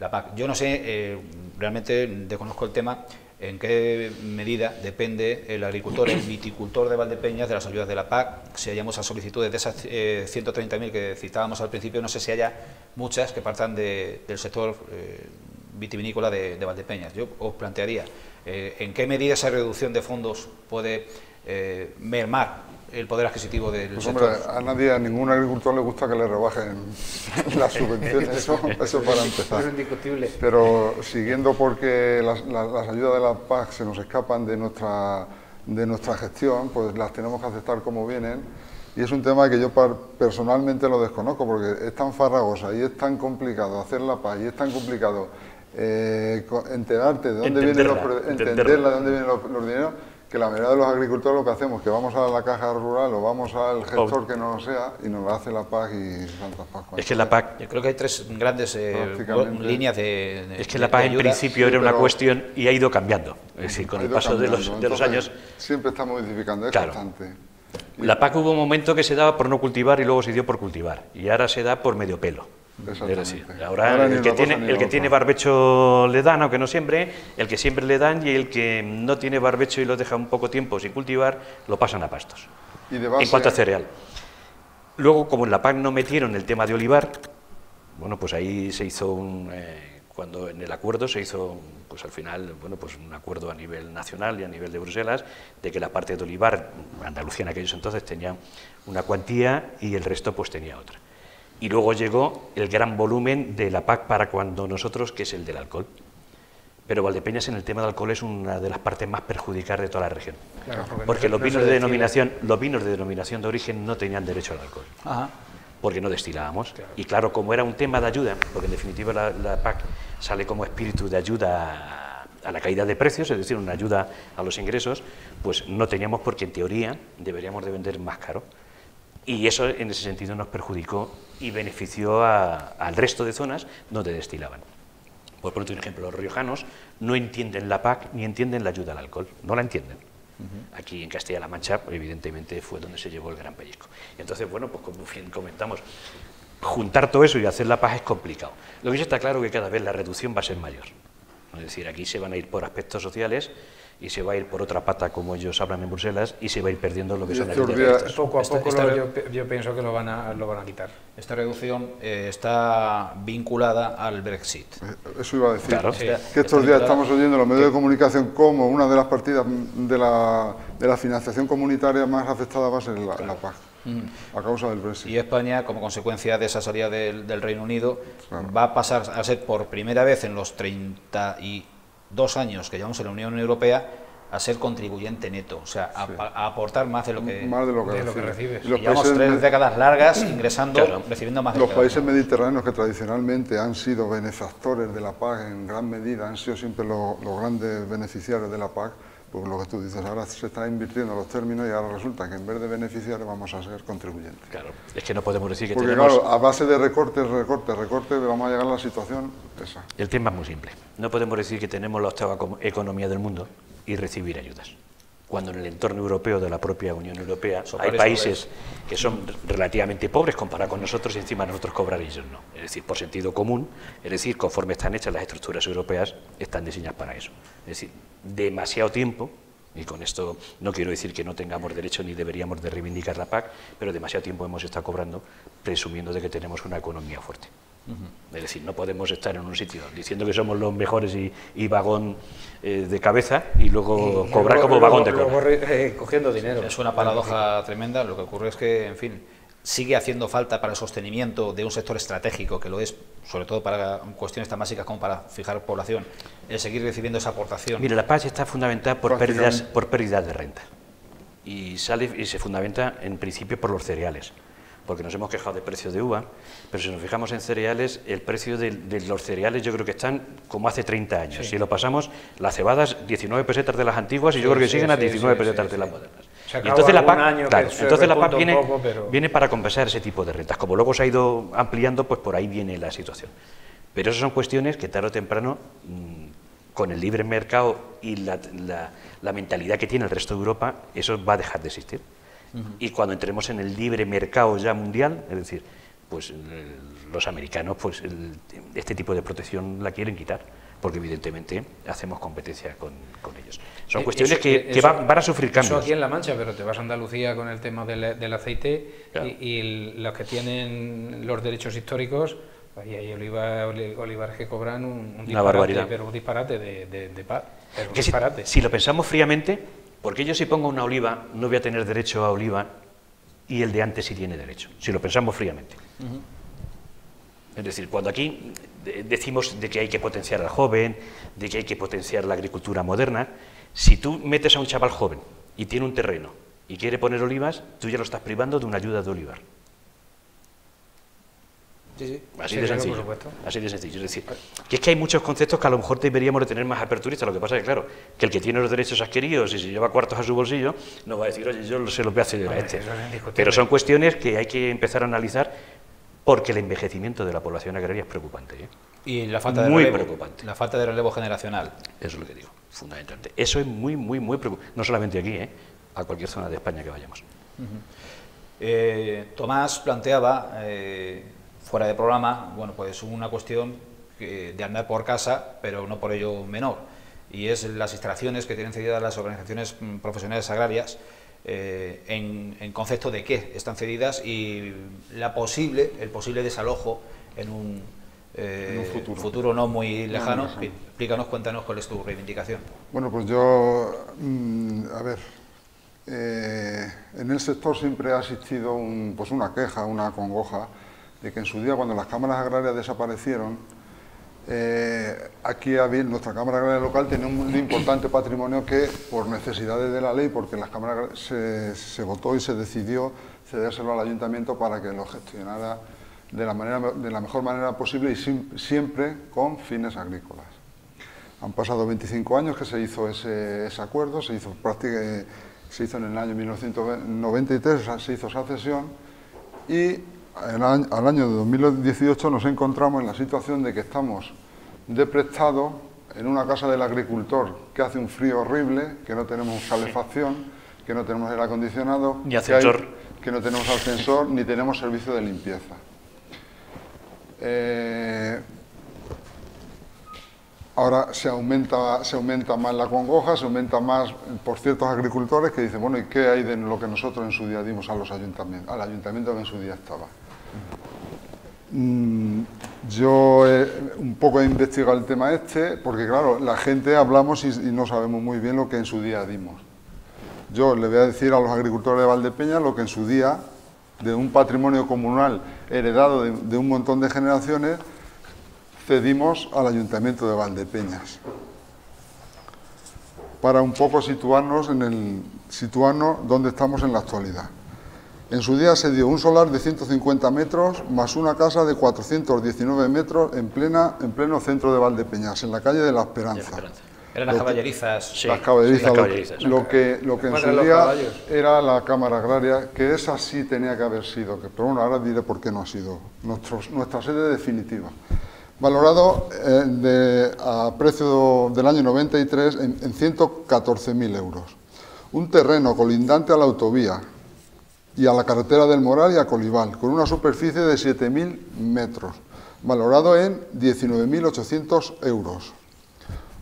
la PAC. Yo no sé, eh, realmente desconozco el tema, en qué medida depende el agricultor, el viticultor de Valdepeñas de las ayudas de la PAC, si hayamos a solicitudes de esas 130.000 eh, que citábamos al principio, no sé si haya muchas que partan del sector vitivinícola de, de, Valdepeñas. Yo os plantearía, ¿en qué medida esa reducción de fondos puede mermar el poder adquisitivo del pues hombre, a nadie, a ningún agricultor le gusta que le rebajen las subvenciones, eso, eso para empezar. Es indiscutible. Pero siguiendo porque las, las, ayudas de la PAC se nos escapan de nuestra, de nuestra gestión, pues las tenemos que aceptar como vienen. Y es un tema que yo personalmente lo desconozco porque es tan farragosa y es tan complicado hacer la PAC y es tan complicado eh, enterarte de dónde vienen los, entenderla, de dónde vienen los, los dineros que la mayoría de los agricultores lo que hacemos es que vamos a la caja rural o vamos al gestor que no lo sea y nos lo hace la PAC y Santa PAC. Es que la PAC... Yo creo que hay tres grandes eh, líneas de, Es que la PAC en principio era una cuestión y ha ido cambiando. Es decir, con el paso de los, de los, años... Siempre está modificando, es constante. La PAC hubo un momento que se daba por no cultivar y luego se dio por cultivar. Y ahora se da por medio pelo. Ahora, el que, tiene, el que tiene barbecho le dan, aunque no siempre, el que siempre le dan y el que no tiene barbecho y lo deja un poco tiempo sin cultivar, lo pasan a pastos. en cuanto a cereal. Luego, como en la PAC no metieron el tema de olivar, bueno, pues ahí se hizo un... Eh, cuando en el acuerdo se hizo, pues al final, bueno, pues un acuerdo a nivel nacional y a nivel de Bruselas, de que la parte de olivar, Andalucía en aquellos entonces tenía una cuantía y el resto pues tenía otra. Y luego llegó el gran volumen de la PAC para cuando nosotros, que es el del alcohol. Pero Valdepeñas en el tema del alcohol es una de las partes más perjudicadas de toda la región. porque, los, vinos de denominación, los vinos de denominación de origen no tenían derecho al alcohol. Porque no destilábamos. Y claro, como era un tema de ayuda, porque en definitiva la, PAC sale como espíritu de ayuda a, a la caída de precios, es decir, una ayuda a los ingresos, pues no teníamos porque en teoría deberíamos de vender más caro. Y eso en ese sentido nos perjudicó y benefició al resto de zonas donde destilaban. Por poner un ejemplo, los riojanos no entienden la PAC ni entienden la ayuda al alcohol, no la entienden. Aquí en Castilla-La Mancha, evidentemente, fue donde se llevó el gran pellizco. Entonces, bueno, pues como bien comentamos, juntar todo eso y hacer la paz es complicado. Lo que sí está claro es que cada vez la reducción va a ser mayor. Es decir, aquí se van a ir por aspectos sociales y se va a ir por otra pata, como ellos hablan en Bruselas, y se va a ir perdiendo lo que son las Poco a poco yo, pienso que lo van a, lo van a quitar. Esta reducción eh, está vinculada al Brexit. Eso iba a decir. que estos días estamos oyendo en los medios de comunicación como una de las partidas de la, de la financiación comunitaria más afectada va a ser la, PAC. A causa del Brexit. Y España, como consecuencia de esa salida del, Reino Unido, va a pasar a ser por primera vez en los 30 y dos años que llevamos en la Unión Europea a ser contribuyente neto, o sea, a, aportar más de lo que, más de lo que, recibes. llevamos tres décadas largas ingresando, recibiendo más. Los países mediterráneos que tradicionalmente han sido benefactores de la PAC en gran medida, han sido siempre los, grandes beneficiarios de la PAC, pues lo que tú dices, ahora se están invirtiendo los términos y ahora resulta que en vez de beneficiarios vamos a ser contribuyentes. Claro, es que no podemos decir que Porque tenemos... claro, a base de recortes, recortes, recortes, vamos a llegar a la situación esa. El tema es muy simple. No podemos decir que tenemos la octava economía del mundo y recibir ayudas. Cuando en el entorno europeo de la propia Unión Europea hay países que son relativamente pobres comparados con nosotros y encima nosotros cobrar ellos no. Es decir, por sentido común, es decir, conforme están hechas las estructuras europeas, están diseñadas para eso. Es decir, demasiado tiempo, y con esto no quiero decir que no tengamos derecho ni deberíamos de reivindicar la PAC, pero demasiado tiempo hemos estado cobrando presumiendo de que tenemos una economía fuerte. Es decir, no podemos estar en un sitio diciendo que somos los mejores y, vagón eh, de cabeza y luego cobrar como vagón de cola. Eh, cogiendo dinero. Es una paradoja tremenda. Lo que ocurre es que, en fin, sigue haciendo falta para el sostenimiento de un sector estratégico, que lo es, sobre todo para cuestiones tan básicas como para fijar población, el seguir recibiendo esa aportación. Mire, la paz está fundamentada por pérdidas, por pérdidas de renta. Y, sale, y se fundamenta en principio por los cereales porque nos hemos quejado de precios de uva, pero si nos fijamos en cereales, el precio de, los cereales yo creo que están como hace 30 años. Si lo pasamos, las cebadas 19 pesetas de las antiguas y yo creo que siguen a 19 pesetas de las modernas. Y entonces la PAC, entonces la PAC viene, viene para compensar ese tipo de rentas. Como luego se ha ido ampliando, pues por ahí viene la situación. Pero esas son cuestiones que tarde o temprano, mm, con el libre mercado y la, la mentalidad que tiene el resto de Europa, eso va a dejar de existir. Y cuando entremos en el libre mercado ya mundial, es decir, pues los americanos pues este tipo de protección la quieren quitar, porque evidentemente hacemos competencia con, ellos. Son eh, cuestiones que, van, a sufrir cambios. Eso aquí en La Mancha, pero te vas a Andalucía con el tema del, aceite y, los que tienen los derechos históricos, ahí hay olivares que cobran un, disparate, pero un disparate de, de, paz. si lo pensamos fríamente, porque yo si pongo una oliva no voy a tener derecho a oliva y el de antes sí tiene derecho, si lo pensamos fríamente. Es decir, cuando aquí decimos de que hay que potenciar al joven, de que hay que potenciar la agricultura moderna, si tú metes a un chaval joven y tiene un terreno y quiere poner olivas, tú ya lo estás privando de una ayuda de olivar. Así de sencillo. Así de sencillo. Es decir, que es que hay muchos conceptos que a lo mejor deberíamos de tener más aperturistas. Lo que pasa es que, claro, que el que tiene los derechos adquiridos y se lleva cuartos a su bolsillo, no va a decir, oye, yo se los voy a ceder a este. Pero son cuestiones que hay que empezar a analizar porque el envejecimiento de la población agraria es preocupante. ¿eh? Y la falta de muy relevo, preocupante. La falta de relevo generacional. Eso es lo que digo, fundamentalmente. Eso es muy, muy, muy preocupante. No solamente aquí, ¿eh? a cualquier zona de España que vayamos. Eh, Tomás planteaba fuera de programa, bueno, pues una cuestión de andar por casa, pero no por ello menor, y es las instalaciones que tienen cedidas las organizaciones mm, profesionales agrarias, eh, en, concepto de qué están cedidas y la posible, el posible desalojo en un, eh, en un futuro. futuro no muy lejano. lejano. Explícanos, cuéntanos cuál es tu reivindicación. Bueno, pues yo, mm, a ver, eh, en el sector siempre ha existido un- pues una queja, una congoja, de que en su día cuando las cámaras agrarias desaparecieron, eh, aquí había, nuestra Cámara Agraria Local tenía un importante patrimonio que por necesidades de la ley, porque las cámaras se, votó y se decidió cedérselo al ayuntamiento para que lo gestionara de la, de la mejor manera posible y siempre con fines agrícolas. Han pasado 25 años que se hizo ese, acuerdo, se hizo, práctica- se hizo en el año 1993, se hizo esa cesión y al año de 2018 nos encontramos en la situación de que estamos de prestado en una casa del agricultor que hace un frío horrible, que no tenemos calefacción, que no tenemos aire acondicionado, Ni que hay- ascensor. que no tenemos ascensor ni tenemos servicio de limpieza. Eh, Ahora se aumenta, se aumenta más la congoja, se aumenta más por ciertos agricultores que dicen, bueno, ¿y qué hay de lo que nosotros en su día dimos a los ayuntamientos, al ayuntamiento que en su día estaba? Mm, Yo eh, un poco he investigado el tema este, porque claro, la gente hablamos y, no sabemos muy bien lo que en su día dimos. Yo le voy a decir a los agricultores de Valdepeña lo que en su día, de un patrimonio comunal heredado de, de un montón de generaciones, cedimos al Ayuntamiento de Valdepeñas. Para un poco situarnos en el situarnos donde estamos en la actualidad. En su día se dio un solar de 150 metros más una casa de 419 metros en, plena, en pleno centro de Valdepeñas, en la calle de la Esperanza. Esperanza. Eran las caballerizas. Sí. las caballerizas, las lo- caballerizas. lo, que, lo que en su día era la Cámara Agraria, que esa sí tenía que haber sido, que, pero bueno, ahora diré por qué no ha sido nuestra sede definitiva. Valorado eh, de- a precio del año 93 en, en 114.000 euros. Un terreno colindante a la autovía y a la carretera del Moral y a Colival, con una superficie de 7.000 metros, valorado en 19.800 euros.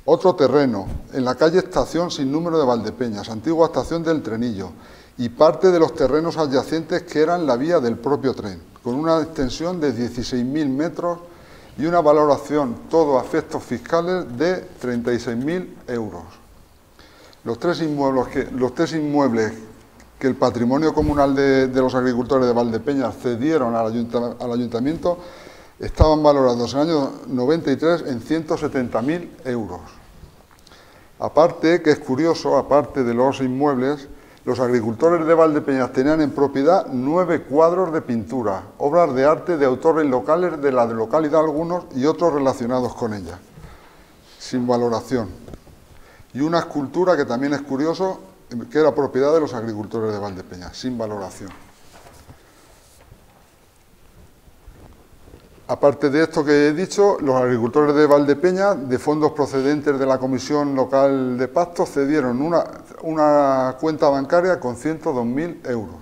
Otro terreno, en la calle Estación sin número de Valdepeñas, antigua estación del Trenillo, y parte de los terrenos adyacentes que eran la vía del propio tren, con una extensión de 16.000 metros y una valoración, todo a efectos fiscales, de 36.000 euros. Los tres inmuebles que, los tres inmuebles que el patrimonio comunal de, los agricultores de Valdepeñas cedieron al, al ayuntamiento estaban valorados en el año 93 en 170.000 euros. Aparte, que es curioso, aparte de los inmuebles, los agricultores de Valdepeñas tenían en propiedad nueve cuadros de pintura, obras de arte de autores locales de la localidad algunos y otros relacionados con ella, sin valoración. Y una escultura que también es curioso, que era propiedad de los agricultores de Valdepeñas, sin valoración. Aparte de esto que he dicho, los agricultores de Valdepeña, de fondos procedentes de la Comisión Local de Pastos, cedieron una, una cuenta bancaria con 102.000 euros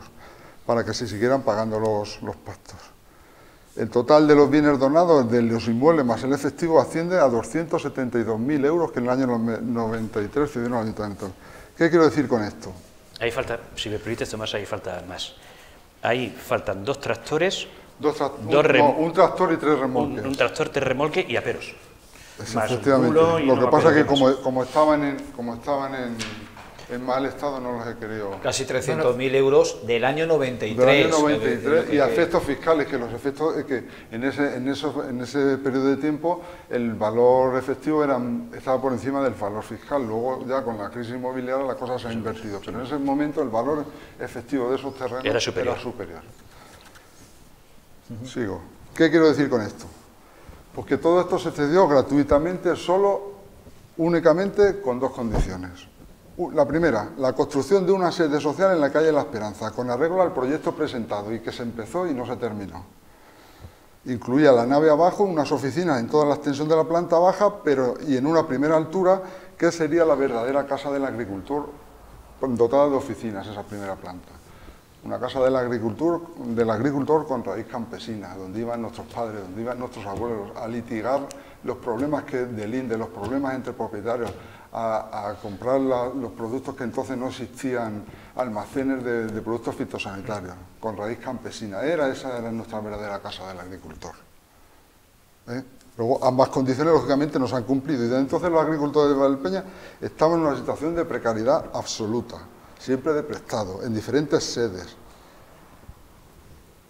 para que se siguieran pagando los, los pastos. El total de los bienes donados de los inmuebles más el efectivo asciende a 272.000 euros que en el año 93 cedieron al ayuntamiento. ¿Qué quiero decir con esto? Ahí falta, si me permites, Tomás, ahí falta más. Ahí faltan dos tractores, Dos tra- un, Dos no, un tractor y tres un, remolques. un tractor, tres remolque y aperos. Es Más un efectivamente. y Lo que pasa es que como, como estaban, en, como estaban en, en mal estado no los he querido. Casi 300.000 euros del año 93. Del año Es lo 93 que- y a efectos fiscales, que los efectos es que en ese, en, esos- en ese periodo de tiempo el valor efectivo era, estaba por encima del valor fiscal. Luego ya con la crisis inmobiliaria la cosa se ha invertido, pero en ese momento el valor efectivo de esos terrenos Era superior. superior. Sigo. ¿Qué quiero decir con esto? Pues que todo esto se cedió gratuitamente, solo, únicamente con dos condiciones. La primera, la construcción de una sede social en la calle La Esperanza, con arreglo al proyecto presentado y que se empezó y no se terminó. Incluía la nave abajo, unas oficinas en toda la extensión de la planta baja, pero y en una primera altura, que sería la verdadera casa del agricultor, dotada de oficinas, esa primera planta. Una casa del agricultor, del agricultor con raíz campesina, donde iban nuestros padres, donde iban nuestros abuelos a litigar los problemas que del INDE, los problemas entre propietarios, a, comprar los productos que entonces no existían, almacenes de, de productos fitosanitarios, con raíz campesina. Era esa era nuestra verdadera casa del agricultor. ¿Eh? Luego, ambas condiciones, lógicamente, no se han cumplido. Y desde entonces los agricultores de Valpeña estaban en una situación de precariedad absoluta, siempre de prestado, en diferentes sedes,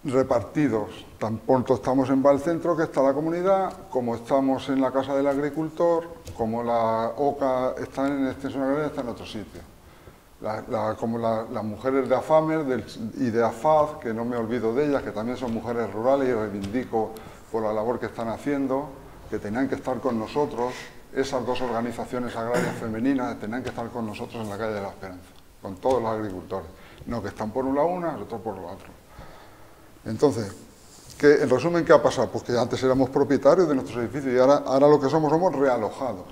repartidos. Tan pronto estamos en Valcentro, que está la comunidad, como estamos en la Casa del Agricultor, como la OCA está en extensión agraria, está en otro sitio. como las mujeres de AFAMER y de AFAD, que no me olvido de ellas, que también son mujeres rurales y reivindico por la labor que están haciendo, que tenían que estar con nosotros, esas dos organizaciones agrarias femeninas tenían que estar con nosotros en la calle de la Esperanza, con todos los agricultores, no que están por un lado una, y otro por lo otro. Entonces, en resumen, ¿qué ha pasado? Pues que antes éramos propietarios de nuestros edificios y ahora, lo que somos somos realojados,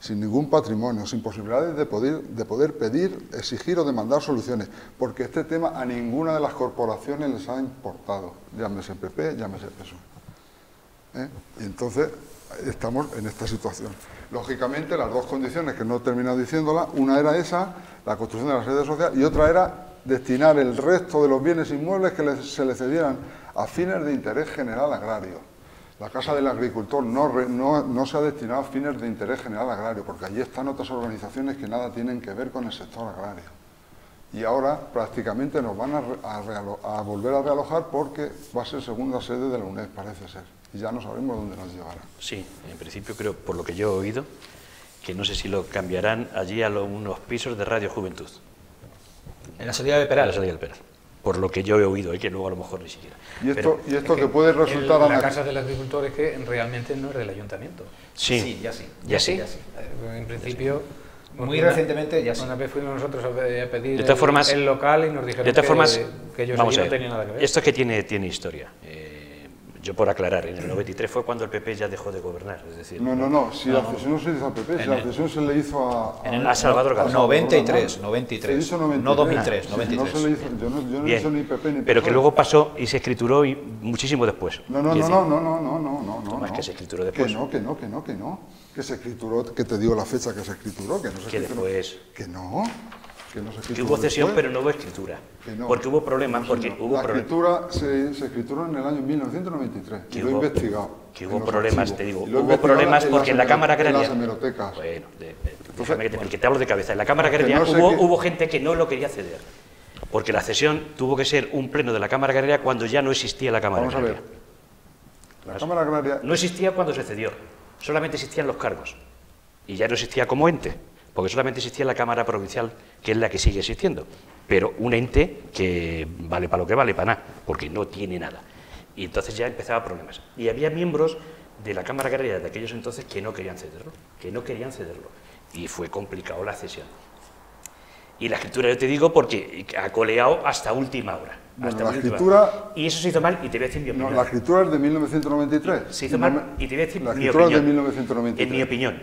sin ningún patrimonio, sin posibilidades de poder, de poder pedir, exigir o demandar soluciones, porque este tema a ninguna de las corporaciones les ha importado, llámese PP, llámese PSOE. ¿eh? Y entonces estamos en esta situación. Lógicamente, las dos condiciones que no he terminado diciéndola, una era esa, la construcción de la sede social, y otra era destinar el resto de los bienes inmuebles que se le cedieran a fines de interés general agrario. La Casa del Agricultor no, se ha destinado a fines de interés general agrario, porque allí están otras organizaciones que nada tienen que ver con el sector agrario. Y ahora prácticamente nos van a, volver a realojar porque va a ser segunda sede de la UNED, parece ser y ya no sabemos dónde nos llevará. Sí, en principio creo, por lo que yo he oído, que no sé si lo cambiarán allí a unos pisos de Radio Juventud. En la salida del Peral. En la salida del Peral. Por lo que yo he oído, y que luego a lo mejor ni siquiera. Y esto, y esto que, puede resultar... a la casa del agricultor es que realmente no es del ayuntamiento. Sí, ya sí. Ya, sí. Eh, en principio... Muy recientemente ya sí. Una vez fuimos nosotros a pedir de formas, el, local y nos dijeron de todas formas, que, ellos vamos no tenían nada que ver. Esto es que tiene, tiene historia. Eh, yo por aclarar, en el 93 fue cuando el PP ya dejó de gobernar, es decir... No, no, no, si la cesión no se hizo al PP, si la cesión se le hizo a... a, a Salvador García. 93, 93, se hizo 93, no 2003, 93. No se le hizo, yo no, yo no hizo ni PP ni PP. Pero que luego pasó y se escrituró y muchísimo después. No, no, no, no, no, no, no, no, no, no. Más que se escrituró después. Que no, que no, que no, que no. Que se escrituró, que te digo la fecha que se escrituró, que no se que después... Que no. Que, hubo cesión, pero no hubo escritura. Porque hubo problemas. Porque hubo la escritura se, se, escrituró en el año 1993. Que lo he investigado. Que hubo problemas, te digo. Hubo problemas porque en la Cámara Agraria. En las. Bueno, porque te hablo de cabeza. En la Cámara Agraria hubo, hubo gente que no lo quería ceder. Porque la cesión tuvo que ser un pleno de la Cámara Agraria cuando ya no existía la Cámara Vamos Agraria. A ver. La Cámara Agraria. No existía cuando se cedió. Solamente existían los cargos. Y ya no existía como ente porque solamente existía la Cámara Provincial, que es la que sigue existiendo, pero un ente que vale para lo que vale, para nada, porque no tiene nada. Y entonces ya empezaba problemas. Y había miembros de la Cámara Agraria de aquellos entonces que no querían cederlo, que no querían cederlo. Y fue complicado la cesión. Y la escritura, yo te digo, porque ha coleado hasta última hora. Hasta la escritura... Y eso se hizo mal, y te voy a decir mi opinión. No, la escritura es de 1993. Se hizo mal, y te voy a decir la mi escritura opinión. es de 1993. En mi opinión.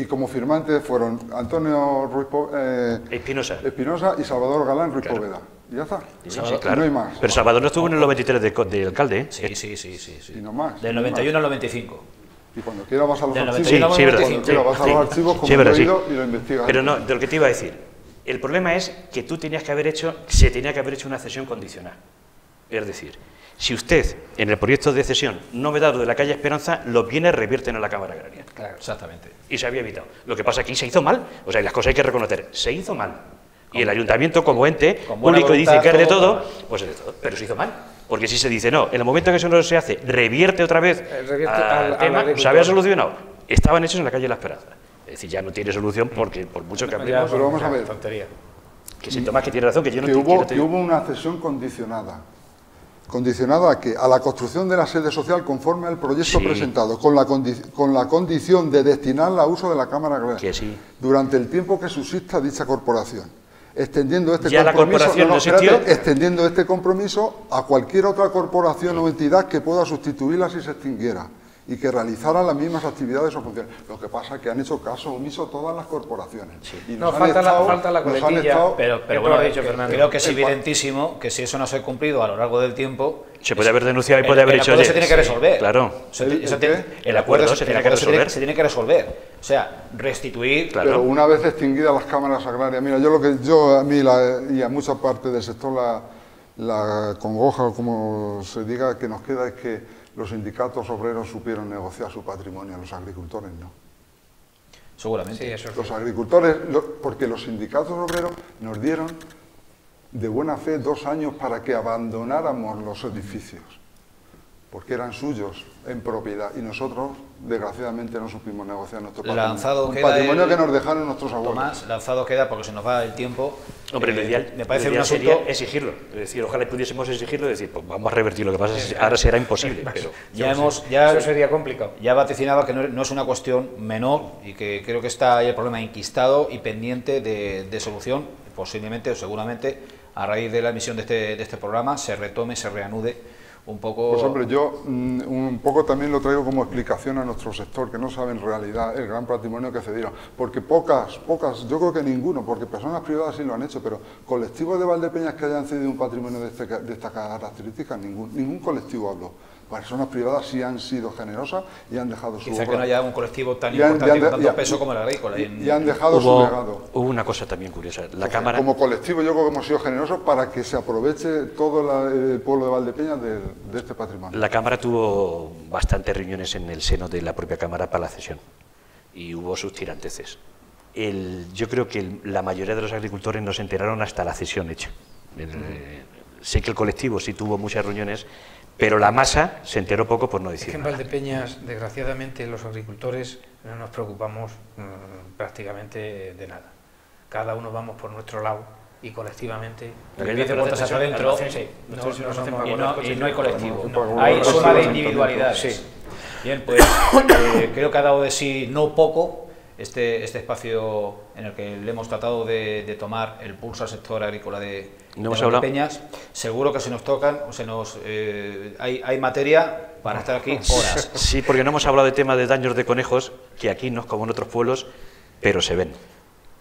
y, como firmantes fueron Antonio Ruiz eh, Espinosa. Espinosa y Salvador Galán Ruiz Poveda. Y ya está. Sí, sí, claro. no hay más. Pero Salvador no estuvo en el 93 de, de alcalde, ¿eh? Sí, sí, sí. sí, Y no más. Del 91 al 95. Y cuando quiera vas a los archivos. Sí, sí. Cuando quiera vas a los archivos, como he ido, y lo investigas. Pero no, de lo que te iba a decir. El problema es que tú tenías que haber hecho, se tenía que haber hecho una cesión condicional. Es decir, si usted en el proyecto de cesión no me da lo de la calle Esperanza, los bienes revierten a la Cámara Agraria. Claro, exactamente. Y se había evitado. Lo que pasa aquí se hizo mal. O sea, las cosas hay que reconocer. Se hizo mal. Y el ayuntamiento, como ente público, dice que es de todo, pues es de todo. Pero se hizo mal. Porque si se dice, no, en el momento que eso no se hace, revierte otra vez revierte al, al tema, se había solucionado. Estaban hechos en la calle La Esperanza. Es decir, ya no tiene solución porque por mucho que hablemos... Pero vamos a ver. Tontería. Que si Tomás que tiene razón, que yo no que te, hubo, que que hubo una cesión condicionada. Condicionada a que a la construcción de la sede social conforme al proyecto Sí. presentado, con la, con la condición de destinarla a uso de la Cámara Agraria Que sí. durante el tiempo que subsista dicha corporación. Extendiendo este Ya compromiso, corporación no espérate, extendiendo este compromiso a cualquier otra corporación o entidad que pueda sustituirla si se extinguiera y que realizara las mismas actividades o funciones. Lo que pasa es que han hecho caso omiso todas las corporaciones. Y No, falta la- falta la nos han coletilla, estado- Pero, pero bueno, ha dicho que- Fernando. creo que es El evidentísimo que si eso no se ha cumplido a lo largo del tiempo... Se puede haber denunciado y puede el- haber el hecho, acuerdo se tiene que sí, resolver. claro. Eso- ¿El- el tiene- el El acuerdo se tiene que resolver. resolver. Se tiene que resolver. O sea, restituir... Claro. Pero una vez extinguidas las cámaras agrarias, mira, yo lo que yo a mí la- y a mucha parte del sector la, la congoja o como se diga que nos queda es que los sindicatos obreros supieron negociar su patrimonio, los agricultores no. Seguramente. Sí, eso es Los agricultores, lo- porque los sindicatos obreros nos dieron de buena fe dos años para que abandonáramos los edificios, porque eran suyos en propiedad y nosotros, desgraciadamente, no supimos negociar nuestro patrimonio. Lanzado Un queda patrimonio el- que nos dejaron nuestros abuelos. Tomás, lanzado queda porque se nos va el tiempo. Hombre, lo Eh, ideal, me parece lo un asunto. sería exigirlo. Es decir, ojalá pudiésemos exigirlo y decir, pues vamos a revertir. Lo que pasa ahora será imposible. Pero Ya hemos, ya, Eso sería complicado. ya vaticinaba que no, no es una cuestión menor y que creo que está ahí el problema enquistado y pendiente de, de solución, posiblemente o seguramente a raíz de la emisión de este, de este programa se retome, se reanude un poco. Pues hombre, yo mm, un poco también lo traigo como explicación a nuestro sector, que no sabe en realidad el gran patrimonio que cedieron. Porque pocas, pocas, yo creo que ninguno, porque personas privadas sí lo han hecho, pero colectivos de Valdepeñas que hayan cedido un patrimonio de, este de esta característica, ningún, ningún colectivo habló. Personas privadas sí han sido generosas y han dejado su Quizá que obra. no haya un colectivo tan Y han- y importante han y con y tanto han- peso como el agrícola. y- en- y han dejado su hubo, legado. hubo una cosa también curiosa. La Entonces, Cámara, Como colectivo yo creo que hemos sido generosos para que se aproveche todo la- el pueblo de Valdepeñas de, de este patrimonio. la Cámara tuvo bastantes reuniones en el seno de la propia Cámara para la cesión y hubo sus tiranteces. El- yo creo que el- la mayoría de los agricultores no se enteraron hasta la cesión hecha. El- eh, sé que el colectivo sí tuvo muchas reuniones, pero la masa se enteró poco por no Es que decir en nada. Valdepeñas, desgraciadamente, los agricultores no nos preocupamos mm, prácticamente de nada. Cada uno vamos por nuestro lado y colectivamente... Hacia adentro y no, hay colectivo. No. Hay No. suma de individualidades. Sí. Bien, pues eh, creo que ha dado de sí no poco este, este espacio en el que le hemos tratado de, de tomar el pulso al sector agrícola de, No hemos hablado. Valdepeñas. Seguro que se nos tocan, o se nos, eh, hay, hay materia para estar aquí horas. Sí, porque no hemos hablado de tema de daños de conejos, que aquí no es como en otros pueblos, pero se ven.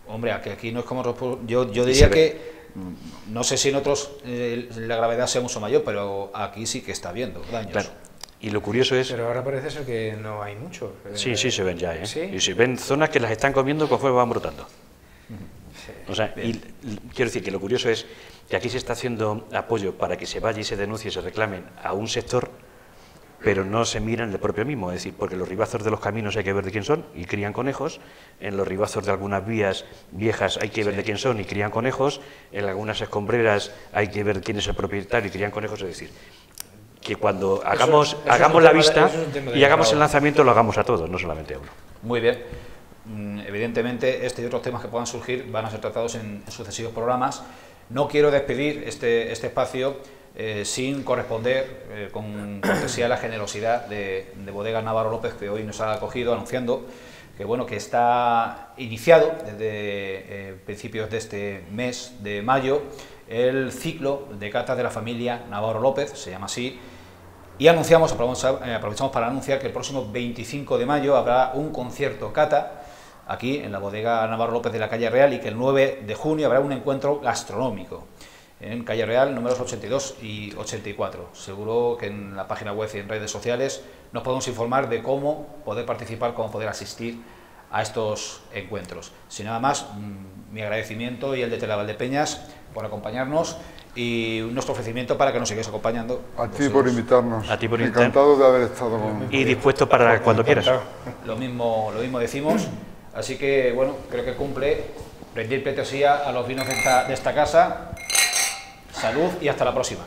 Hombre, a que aquí no es como otros pueblos. yo, yo diría que mm, no sé si en otros eh, la gravedad sea mucho mayor, pero aquí sí que está habiendo daños. Claro. Y lo curioso es Pero ahora parece ser que no hay mucho. Sí, sí, se ven ya, ¿eh? ¿Sí? Y se ven zonas que las están comiendo conforme van brotando. O sea, y, quiero decir que lo curioso es que aquí se está haciendo apoyo para que se vaya y se denuncie y se reclamen a un sector, pero no se miran el propio mismo. Es decir, porque los ribazos de los caminos hay que ver de quién son y crían conejos, en los ribazos de algunas vías viejas hay que ver de quién son y crían conejos, en algunas escombreras hay que ver quién es el propietario y crían conejos. Es decir, que cuando hagamos, eso hagamos la vista de y hagamos el lanzamiento, lo hagamos a todos, no solamente a uno. Muy bien. Mm, Evidentemente, este y otros temas que puedan surgir van a ser tratados en, en sucesivos programas. No quiero despedir este, este espacio eh, sin corresponder eh, con cortesía a la generosidad de, de Bodega Navarro López, que hoy nos ha acogido anunciando que, bueno, que está iniciado desde eh, principios de este mes de mayo el ciclo de catas de la familia Navarro López, se llama así, y anunciamos, aprovechamos para anunciar que el próximo 25 de mayo habrá un concierto cata aquí en la bodega Navarro López de la calle Real y que el 9 de junio habrá un encuentro gastronómico en calle Real números 82 y 84. Seguro que en la página web y en redes sociales nos podemos informar de cómo poder participar, cómo poder asistir a estos encuentros. Sin nada más, mm, mi agradecimiento y el de Tela Valdepeñas por acompañarnos y nuestro ofrecimiento para que nos sigáis acompañando. A ti por invitarnos. A ti por invitar. Encantado de haber estado con... Y dispuesto para cuando quieras. Lo mismo, lo mismo decimos. Así que, bueno, creo que cumple rendir pleitesía a los vinos de esta, de esta casa. Salud y hasta la próxima.